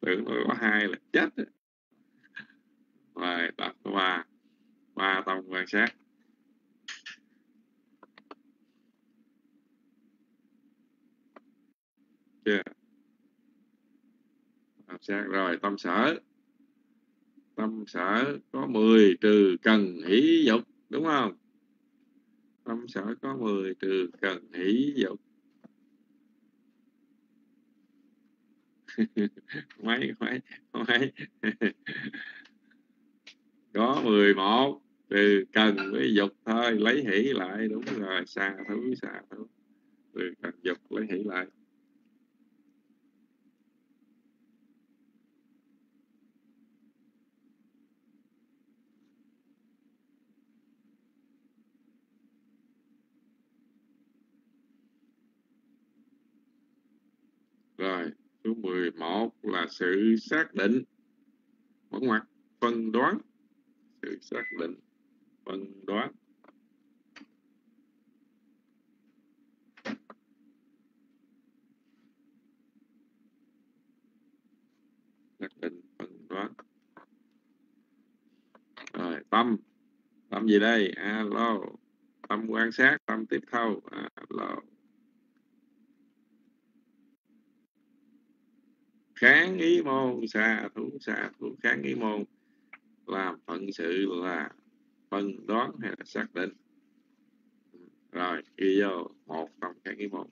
Tưởng tôi có hai là chết rồi tập có ba ba tâm quan sát chưa? Tâm sát rồi tâm sở. Tâm sở có 10 trừ cần hỷ dục, đúng không? Tâm sở có 10 trừ cần hỷ dục. Mấy mấy mấy? có 11 từ cần với dục thôi, lấy hỷ lại, đúng rồi xa thú xa thú từ cần dục, lấy hỷ lại. Rồi, số 11 là sự xác định mở ngoặt phân đoán sự xác định, phân đoán. Xác định, phân đoán. Rồi, tâm. Tâm gì đây? Alo. Tâm quan sát, tâm tiếp thâu. Alo. Kháng ý môn, xà thủ xà thủ, kháng ý môn là phận sự là phân đoán hay là xác định. Rồi, ghi vô một trong kháng cái một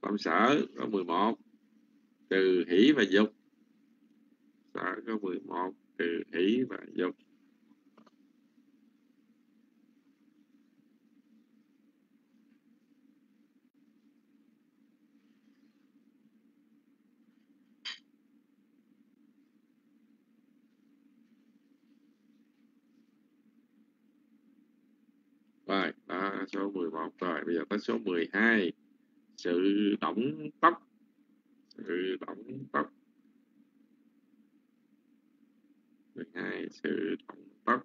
tâm sở, có 11 trừ hỷ và dục. Sở có 11 trừ hỷ và dục Rồi, đó, số 11 rồi, bây giờ tới số 12. Sự động tóc. Sự động tóc. 12. Sự động tóc.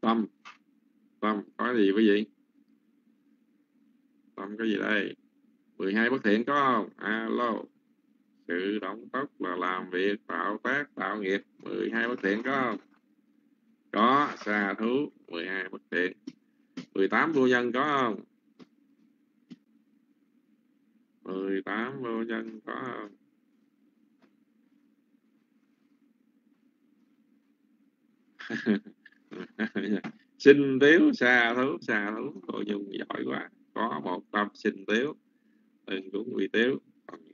Tâm. Tâm có gì quý vị? Tâm có gì đây? 12 bất thiện có không? Alo sự động tốc là làm việc, tạo tác, tạo nghiệp. 12 bất thiện, có không? Có xà thú. 12 bất thiện. 18 vô nhân, có không? 18 vô nhân, có không? Sinh tiếu xa thú. Xa thú cô nhung giỏi quá. Có một tâm sinh tiếu đừng cũng bị tiếu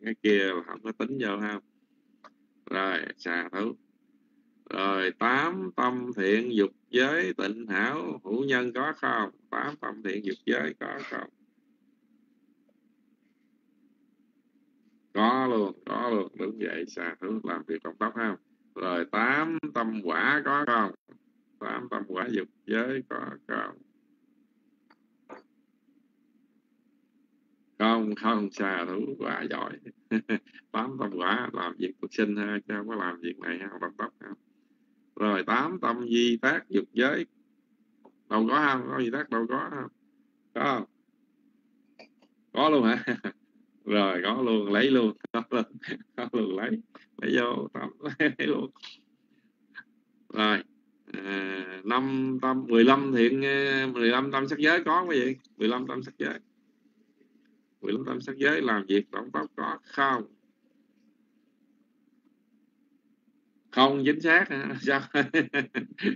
cái kia là không có tính vô ha. Rồi, xà thứ rồi, tám tâm thiện dục giới tịnh hảo, hữu nhân có không? Tám tâm thiện dục giới có không? Có luôn có luôn. Đúng vậy, xà thứ làm việc công tóc ha. Rồi, tám tâm quả có không? Tám tâm quả dục giới có không? Không không xà thú quá giỏi. Tám tâm quả làm việc cuộc sinh ha chứ không có làm việc này ha đọc tóc ha. Rồi tám tâm di tác dục giới. Đâu có không có gì tác đâu có không. Có không? Có luôn hả? Rồi có luôn lấy luôn có luôn, có luôn lấy lấy vô tâm lấy luôn. Rồi à, năm tâm 15 thiện 15 tâm sắc giới có cái gì 15 tâm sắc giới. 15 tâm sắc giới làm việc tổng tóc có không. Không chính xác. Hả? sao?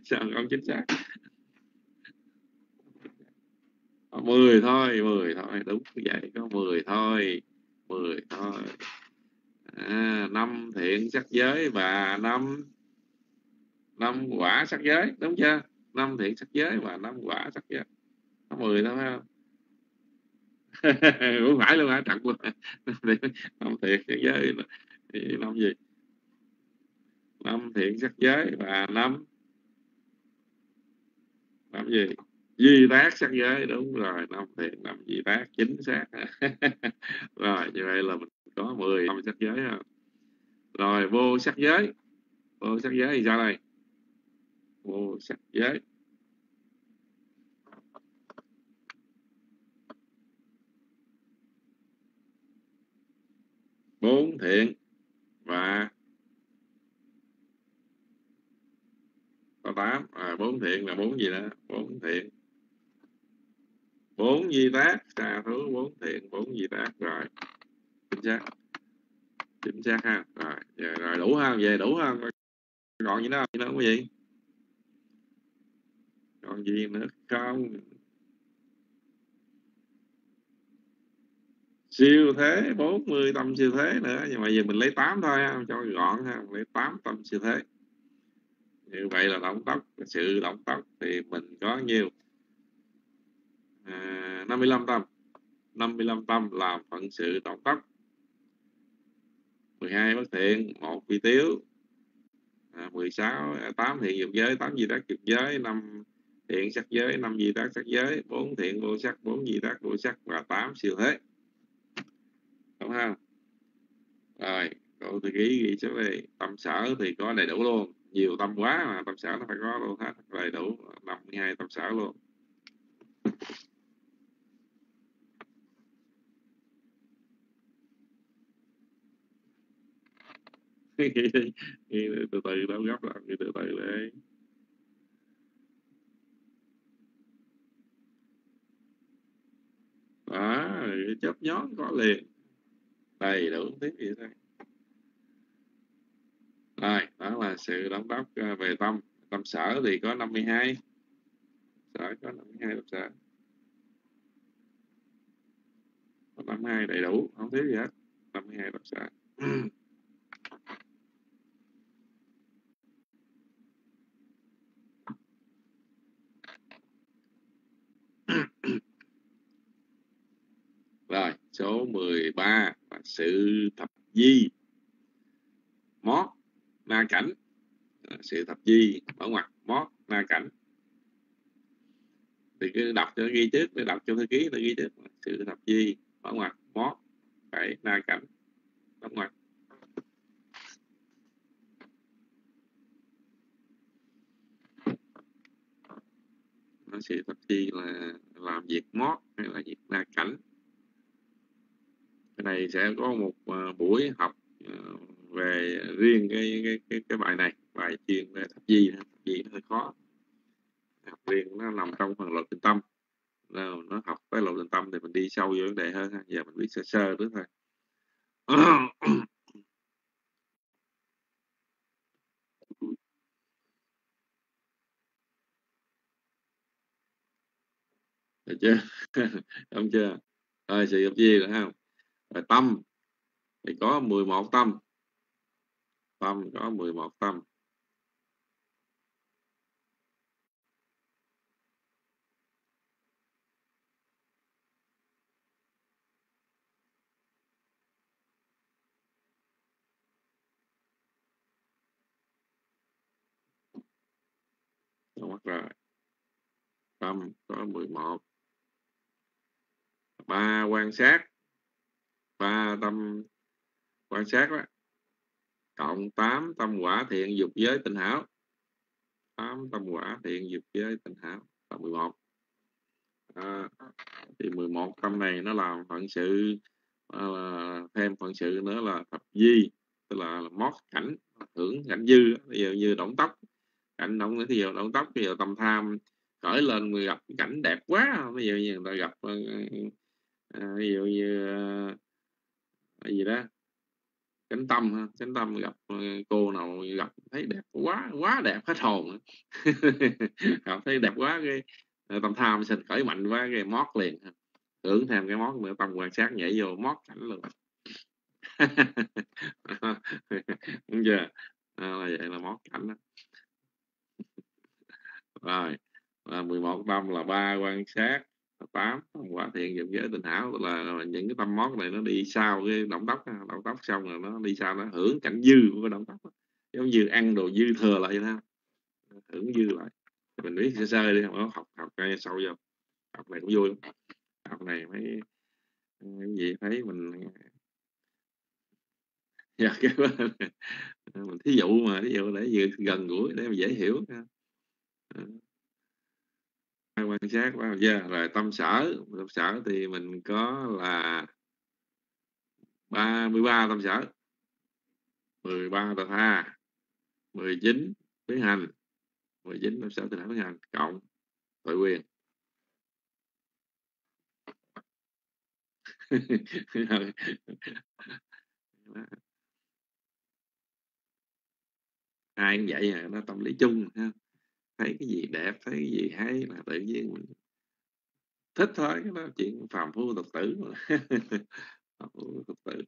Sao không chính xác? Mười thôi mười thôi. Đúng vậy có mười thôi mười thôi. À, năm thiện sắc giới và năm năm quả sắc giới đúng chưa? Năm thiện sắc giới và năm quả sắc giới. Có mười thôi phải không? không phải luôn hả? Trật luôn năm thiện sắc giới năm gì? Năm thiện sắc giới và năm năm gì? Duy tác sắc giới, đúng rồi. Năm thiện năm di tác chính xác. Rồi, như vậy là mình có 10 năm sắc giới ha. rồi, vô sắc giới. Vô sắc giới thì sao đây? Vô sắc giới. Bốn thiện và có tám. À, bốn thiện là bốn gì đó? Bốn thiện. Bốn di tác. Xa thú bốn thiện bốn di tác. Rồi. Chính xác. Chính xác ha. Rồi rồi, rồi đủ ha về đủ ha còn gì nữa gì nữa không có gì? Còn gì nữa không? Siêu thế 40 tâm siêu thế nữa. Nhưng mà giờ mình lấy 8 thôi ha, cho gọn ha lấy 8 tâm siêu thế. Như vậy là động tốc sự động tốc thì mình có nhiều à, 55 tâm. 55 tâm là phận sự động tốc. 12 bất thiện một vi tiếu. À, 16 8 à, thiện dục giới 8 di tác dục giới 5 thiện sắc giới 5 di tác sắc giới 4 thiện vô sắc 4 di tác vô sắc và 8 siêu thế đúng không? Rồi câu thì ký ghi số về. Tâm sở thì có đầy đủ luôn. Nhiều tâm quá mà, tâm sở nó phải có luôn hết. Đầy đủ 52 tâm sở luôn. Từ từ đâu gấp làm từ từ đấy đó chấp nhón có liền đầy đủ tiếp gì thôi rồi, đó là sự đóng góp à, về tâm. Tâm sở thì có 52 sở có 52 tâm sở. Có 52 đầy đủ, không thiếu gì hết. 52 tâm sở rồi số 13 và sự thập di. Mót, na cảnh. Sự thập di mở ngoặt mót, na cảnh. Thì cứ đọc cho ghi trước để đọc cho thư ký, nó ghi trước. Sự thập di mở ngoặt mót, phải na cảnh đóng ngoặt nó sự thập di là làm việc mót hay là việc na cảnh? Này sẽ có một à, buổi học à, về riêng cái cái cái, cái bài này bài chuyên về thập di thập di nó hơi khó. Học riêng nó nằm trong phần luật định tâm. Nào nó học cái lộ định tâm thì mình đi sâu vô vấn đề hơn ha. giờ mình biết sơ sơ nữa thôi. Được chưa? Không chưa? Rồi sự gặp gì rồi không rồi tâm. Thì có 11 tâm. Tâm có 11 tâm. Đâu mất tâm có 11 ba quan sát ba tâm quan sát đó. Cộng 8 tâm quả thiện dục giới tình hảo. 8 tâm quả thiện dục giới tình hảo. Là 11 à, thì 11 tâm này nó làm phận sự à, thêm phận sự nữa là thập di tức là, là mót cảnh hưởng cảnh dư. Ví dụ như động tóc cảnh động thì dụ động tóc ví dụ tâm tham khởi lên người gặp cảnh đẹp quá. Ví dụ như người ta gặp ờ, ờ, ờ, à, ví dụ như à, gì đó chánh tâm ha chánh tâm gặp ờ, cô nào gặp thấy đẹp quá quá đẹp hết hồn gặp thấy đẹp quá cái ờ, tâm tham sinh khởi mạnh quá cái mót liền tưởng thêm cái mót nữa tâm quan sát nhảy vô mót cảnh luôn. Đúng chưa? À, là vậy là mót cảnh đó. rồi là 11 tâm là ba quan sát tám quả thiện dục giới tình hảo là, là những cái tâm món này nó đi sau cái động tóc à, động tóc xong rồi nó đi sau nó hưởng cảnh dư của cái động tóc giống như ăn đồ dư thừa lại vậy đó hưởng dư lại. Mình biết sơ sơ đi học học học ngay sâu vô. Học này cũng vui lắm. Học này mấy cái gì thấy mình dạ cái mình thí dụ mà thí dụ để gần gũi để mà dễ hiểu ờ quan sát bao giờ rồi tâm sở. Tâm sở thì mình có là 33 tâm sở. 13 tà tha 19 tiến hành 19 tâm sở tình hảo hành cộng tội quyền. Ai cũng vậy à nó tâm lý chung, ha thấy cái gì đẹp thấy cái gì hay là tự nhiên mình thích thôi cái đó chuyện phàm phu tục tử mà. Phàm phu tục tử.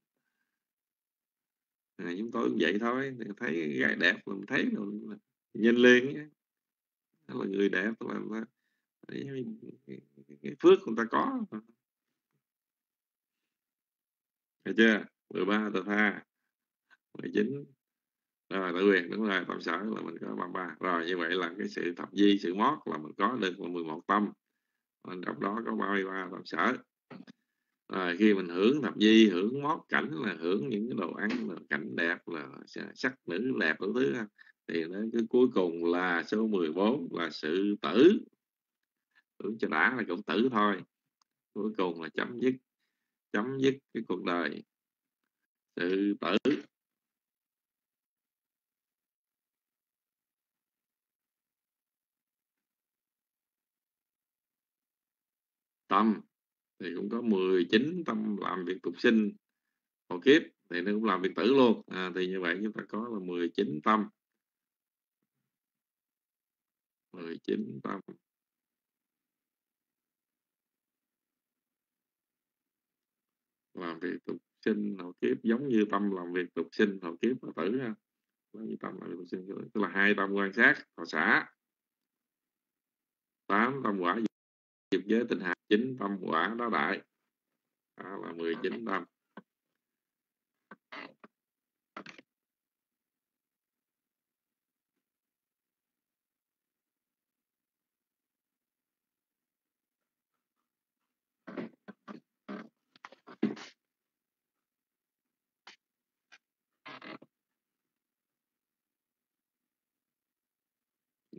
À, chúng tôi cũng vậy thôi thấy gái đẹp mình thấy mình nhìn liền đó là người đẹp là, là cái phước người ta có. Thấy chưa? 13 tờ tha 19 rồi tự quyền đúng rồi tâm sở là mình có 33 rồi như vậy là cái sự thập di, sự mót là mình có được là 11 tâm. Mình trong đó có 33 tâm sở. Rồi khi mình hưởng thập di, hưởng mót cảnh là hưởng những cái đồ ăn là cảnh đẹp, là sắc nữ đẹp đủ thứ thì nó cái cuối cùng là số 14 là sự tử. Tưởng cho đã là cũng tử thôi. Cuối cùng là chấm dứt chấm dứt cái cuộc đời. Sự tử. Tâm thì cũng có 19 tâm làm việc tục sinh. Hậu kiếp thì nó cũng làm việc tử luôn. À, thì như vậy chúng ta có là 19 tâm. 19 tâm. Làm việc tục sinh hậu kiếp giống như tâm làm việc tục sinh hậu kiếp và tử ha. Giống như tâm làm việc tục sinh tức là hai tâm quan sát họ xã. Tám tâm quả dục giới tình hạt chín tâm quả đó đại. Đó là 19 tâm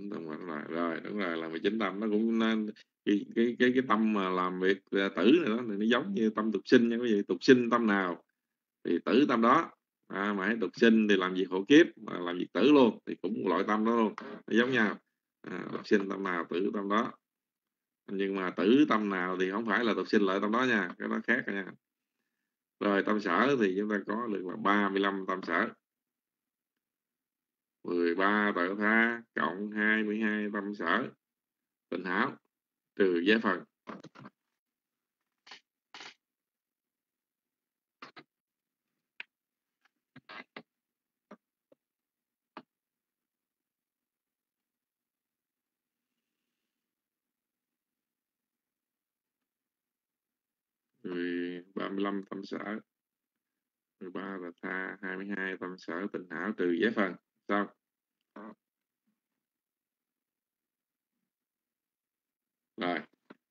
tâm quả rồi rồi đúng rồi là 19 tâm nó cũng nên cái cái cái, cái tâm mà làm việc à, tử này đó thì nó giống như tâm tục sinh nha quý vị. Tục sinh tâm nào thì tử tâm đó. À, mà hãy tục sinh thì làm việc khổ kiếp mà làm việc tử luôn thì cũng loại tâm đó luôn. Nó giống nhau. À, tục sinh tâm nào tử tâm đó. Nhưng mà tử tâm nào thì không phải là tục sinh lợi tâm đó nha cái đó khác nha. Rồi tâm sở thì chúng ta có được là 35 tâm sở. 13 tự tha cộng 22 tâm sở. Tình hảo trừ giới phần ba mươi tâm sở. Mười ba là tha, hai mươi hai tâm sở. Tình hảo trừ giới phần Так. rồi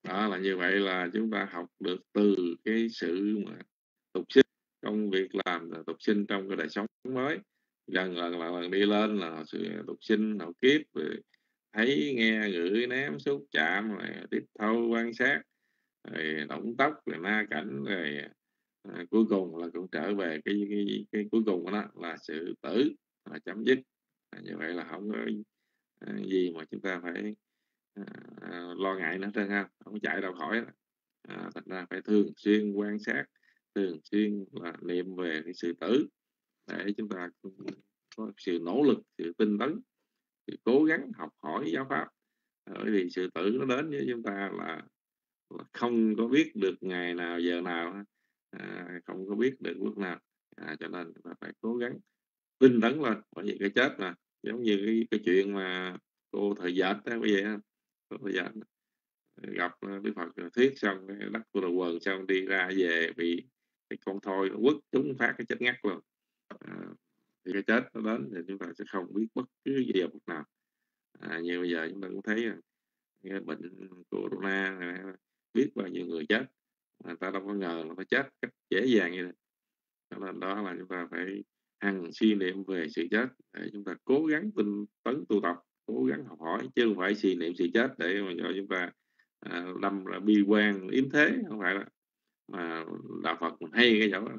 đó là như vậy là chúng ta học được từ cái sự mà tục sinh. Công việc làm là tục sinh trong cái đời sống mới. Gần lần lần, lần đi lên là sự tục sinh hậu kiếp rồi thấy nghe ngửi ném xúc chạm rồi tiếp thâu quan sát rồi động tóc rồi ma cảnh rồi à, cuối cùng là cũng trở về cái cái, cái, cái cuối cùng đó là sự tử là chấm dứt. À, như vậy là không có à, gì mà chúng ta phải à, à lo ngại nữa trơn ha không chạy đâu khỏi à, thành ra phải thường xuyên quan sát thường xuyên là niệm về cái sự tử để chúng ta có sự nỗ lực sự tinh tấn sự cố gắng học hỏi giáo pháp. À, bởi vì sự tử nó đến với chúng ta là, là không có biết được ngày nào giờ nào à, không có biết được lúc nào. À, cho nên chúng ta phải cố gắng tinh tấn lên bởi vì cái chết mà giống như cái, cái chuyện mà cô thời dệt đó bây giờ cô thời dệt gặp ờ, đức phật thuyết xong cái đất của đầu quần xong đi ra về bị cái con thoi nó quất trúng phát cái chết ngắt luôn. À, thì cái chết nó đến thì chúng ta sẽ không biết bất cứ gì phút nào. À, như bây giờ chúng ta cũng thấy cái bệnh corona này, biết bao nhiêu người chết người ta đâu có ngờ nó chết cách dễ dàng như thế. Cho nên đó là chúng ta phải ăn suy niệm về sự chết. Để chúng ta cố gắng tinh tấn tu tập cố gắng học hỏi chứ không phải suy niệm sự chết để mà cho chúng ta à, đâm ra bi quan yếm thế không phải là mà đạo Phật mình hay cái chỗ đó.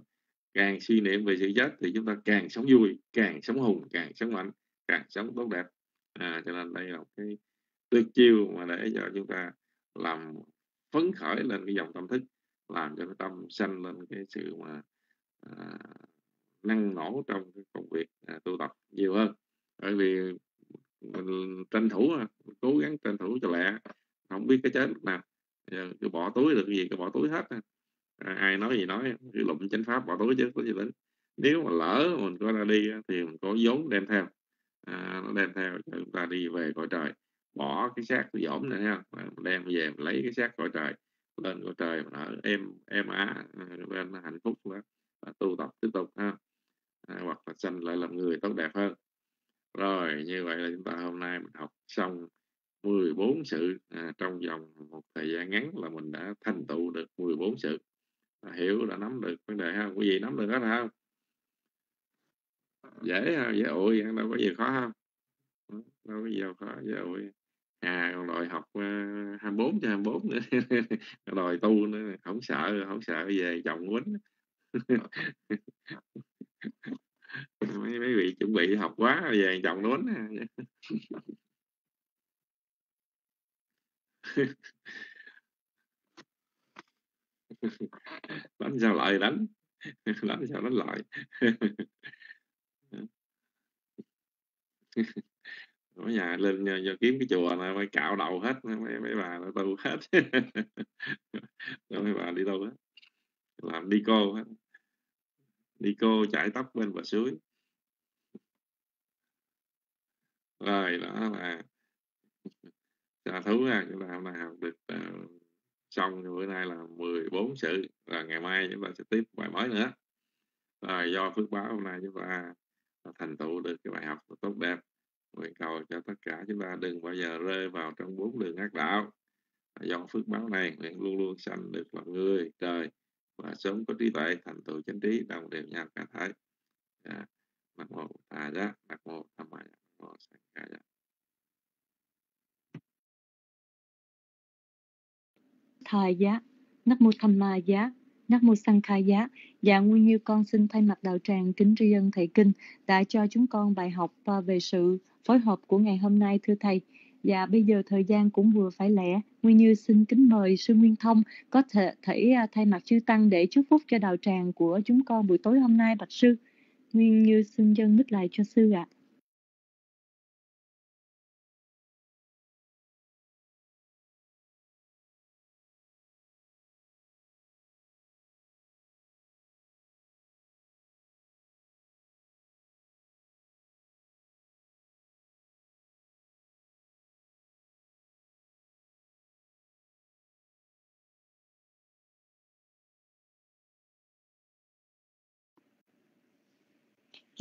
Càng suy niệm về sự chết thì chúng ta càng sống vui càng sống hùng càng sống mạnh càng sống tốt đẹp. À, cho nên đây là một cái tuyệt chiêu mà để cho chúng ta làm phấn khởi lên cái dòng tâm thức làm cho cái tâm sanh lên cái sự mà à, năng nổ trong cái công việc à, tu tập nhiều hơn. Bởi vì mình tranh thủ à, cố gắng tranh thủ cho lẹ không biết cái chết nào. Giờ cứ bỏ túi được gì cứ bỏ túi hết à, ai nói gì nói cứ lụm chánh pháp bỏ túi chứ có gì đến nếu mà lỡ mình có ra đi thì mình có vốn đem theo. À, nó đem theo cho chúng ta đi về cõi trời. Bỏ cái xác dỗm này ha đem về mình lấy cái xác cõi trời lên cõi trời mà ở em em á à, bên hạnh phúc đó và tu tập tiếp tục ha à, hoặc là sanh lại làm người tốt đẹp hơn. Rồi như vậy là chúng ta hôm nay mình học xong 14 sự. À, trong vòng một thời gian ngắn là mình đã thành tựu được 14 sự. À, hiểu đã nắm được vấn đề ha. Quý vị nắm được hết không? Dễ ha dễ ủi đâu có gì khó không đâu có gì khó dễ ủi. À còn đòi học uh, 24 cho 24 nữa. Đòi tu nữa không sợ không sợ về chồng quýnh mấy mấy vị chuẩn bị học quá về chồng nó đánh sao lại đánh? Đánh sao đánh lại? Ở nhà lên nhờ, nhờ kiếm cái chùa này mới cạo đầu hết mấy mấy bà nó tu hết. Mấy bà đi đâu hết. Làm đi cô hết đi cô chải tóc bên bờ suối rồi đó là xà thú à? chúng ta hôm nay học được uh, xong bữa nay là 14 sự và ngày mai chúng ta sẽ tiếp bài mới nữa rồi do phước báo hôm nay chúng ta thành tựu được cái bài học tốt đẹp nguyện cầu cho tất cả chúng ta đừng bao giờ rơi vào trong bốn đường ác đạo do phước báo này nguyện luôn luôn sanh được làm người trời và sớm có trí tuệ thành tựu chánh trí đồng đều nhau cả thái à, mặt mô tà giá mặt mô tham maya mặt mô sanh ca giá. Tha giá nắc mô tham ma giá nắc mô sang khai giá. Dạ nguyên như con xin thay mặt đạo tràng kính tri ân thầy kinh đã cho chúng con bài học về sự phối hợp của ngày hôm nay thưa thầy và bây giờ thời gian cũng vừa phải lẻ nguyên như xin kính mời sư nguyên thông có thể thể à, thay mặt chư tăng để chúc phúc cho đạo tràng của chúng con buổi tối hôm nay, bạch sư nguyên như xin dân mít lại cho sư ạ à.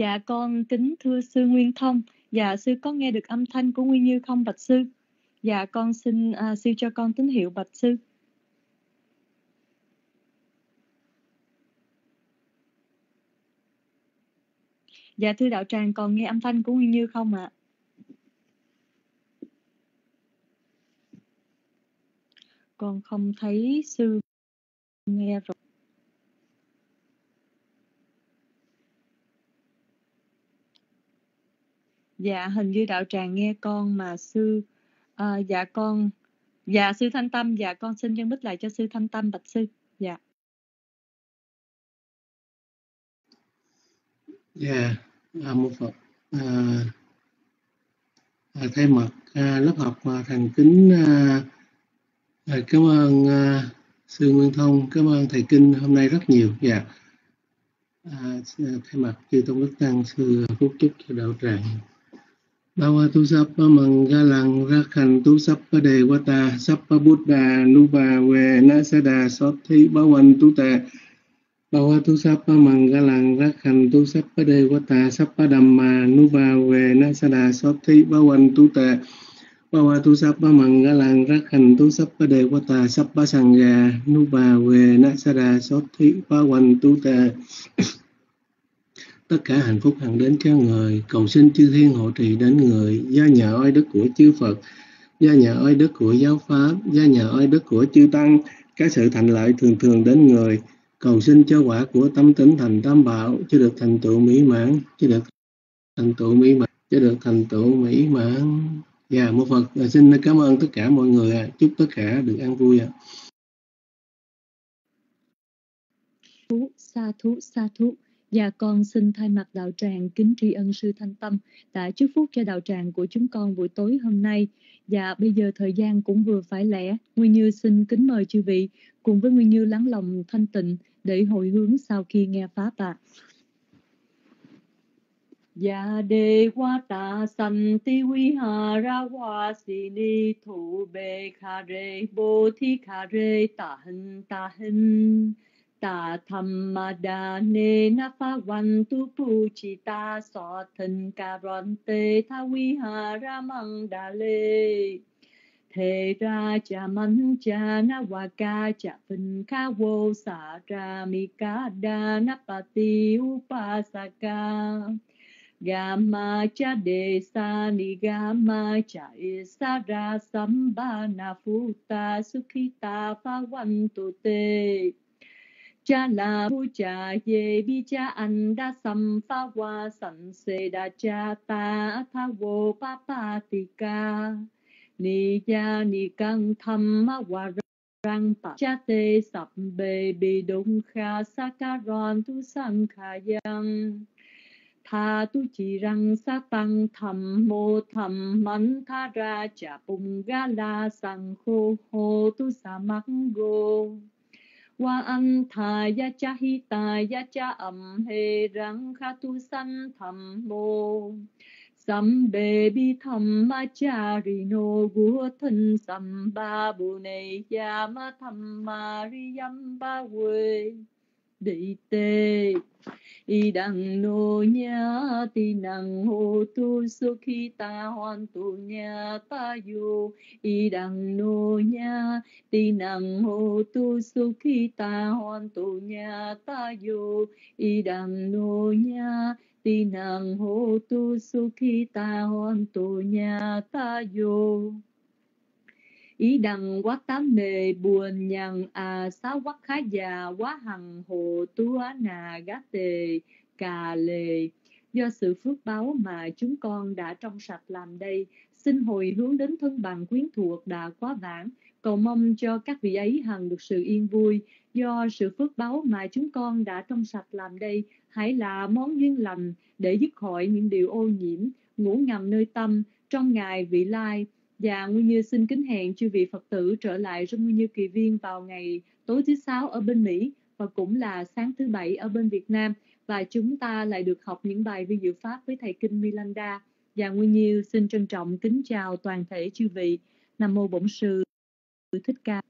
Dạ con kính thưa sư Nguyên Thông. Dạ sư có nghe được âm thanh của Nguyên Như không bạch sư? Dạ con xin à, sư cho con tín hiệu bạch sư. Dạ thưa đạo tràng còn nghe âm thanh của Nguyên Như không ạ? Con không thấy sư nghe rồi. Dạ hình như đạo tràng nghe con mà sư à, dạ con dạ sư thanh tâm dạ con xin chân bích lại cho sư thanh tâm bạch sư. Dạ. Dạ à, một phật à, à, thay mặt à, lớp học à, thành kính à, à, cảm ơn à, sư Nguyên Thông cảm ơn thầy kinh hôm nay rất nhiều. Dạ. À, à thay mặt chư tôn đức tăng sư phúc chúc cho đạo tràng. Bhavatu Sappa Mangalang Rakhantu Sappa Devata Sappa Buddha Nuba Ve Nasada Sothi Bhavantu Te Bhavatu Sappa Mangalang Rakhantu Sappa Devata Sappa Dhamma Nuba Ve Nasada Sothi Bhavantu Te Bhavatu Sappa Mangalang Rakhantu Sappa Devata Sappa Sangha Nuba Ve Nasada Sothi Bhavantu Te tất cả hạnh phúc hằng đến cho người cầu xin chư thiên hộ trì đến người. Gia nhờ oai đức của chư phật. Gia nhờ oai đức của giáo pháp. Gia nhờ oai đức của chư tăng. Các sự thành lợi thường thường đến người. Cầu xin cho quả của tâm tính thành tam bảo cho được thành tựu mỹ mãn cho được thành tựu mỹ mãn cho được thành tựu mỹ mãn. Và yeah, một phật dạ, xin cảm ơn tất cả mọi người à chúc tất cả được an vui ạ. Sa thú sa thú. Và con xin thay mặt đạo tràng kính tri ân sư Thanh Tâm đã chúc phúc cho đạo tràng của chúng con buổi tối hôm nay. và bây giờ thời gian cũng vừa phải lẽ. Nguyên Như xin kính mời chư vị cùng với Nguyên Như lắng lòng thanh tịnh để hồi hướng sau khi nghe Pháp ạ. À. Dạ đề hoa tạ sanh ti vi hà ra hoa si ni thủ bê kha rê bồ thi kha rê tạ hình tạ hình ta tham ma đa nê na pha văn tu pu chi ta so thân ca ron tê tha vi ha ra măng đà lê. Thế ra cha man cha na wa ca cha phân ca vô sa ra mi ca đa na pa ti upasaka Gama cha de sa ni gama cha e isara sambana futa sukhita pha văn tu te cha la bu cha ye bi, cha an da sam pha wa san se da cha ta tha wo pa pa ti ca. Ni ya ni căng tham ma wa răng pa. Cha te sap be bi đông kha sa ka ron tu sang kha yang tha tu chỉ răng sa tăng thầm mô thầm mẫn tha ra, cha bung ga la sang khô hô tu sa mắc go wa an tha ya cha hi ta ya cha am he rang kha tu san tham mô, sam bê bi tham ma cha ri no gu thân sam ba bu ne ya ma tham ma ri yam ba huê đi tê. Y đằng nô nha ti nằng hô tu su khi ta hoàn tu nha ta yu y đằng nô nha ti nằng hô tu su khi ta hoàn tu nha ta yu y đằng nô nha ti nằng hô tu su khi ta hoàn tu nha ta yu ý đăng quá tám mê, buồn nhằn à sáu quá khá già, quá hằng hồ, tú nà gá tề, cà lề. Do sự phước báo mà chúng con đã trong sạch làm đây, xin hồi hướng đến thân bằng quyến thuộc đã quá vãng. Cầu mong cho các vị ấy hằng được sự yên vui. Do sự phước báo mà chúng con đã trong sạch làm đây, hãy là món duyên lành để dứt khỏi những điều ô nhiễm, ngủ ngầm nơi tâm trong ngày vị lai. Dạ, Nguyên Như xin kính hẹn chư vị Phật tử trở lại trong Nguyên Như Kỳ Viên vào ngày tối thứ sáu ở bên Mỹ và cũng là sáng thứ bảy ở bên Việt Nam và chúng ta lại được học những bài vi diệu pháp với thầy Kinh Milanda. Dạ, Nguyên Như xin trân trọng kính chào toàn thể chư vị. Nam mô Bổn Sư Thích Ca.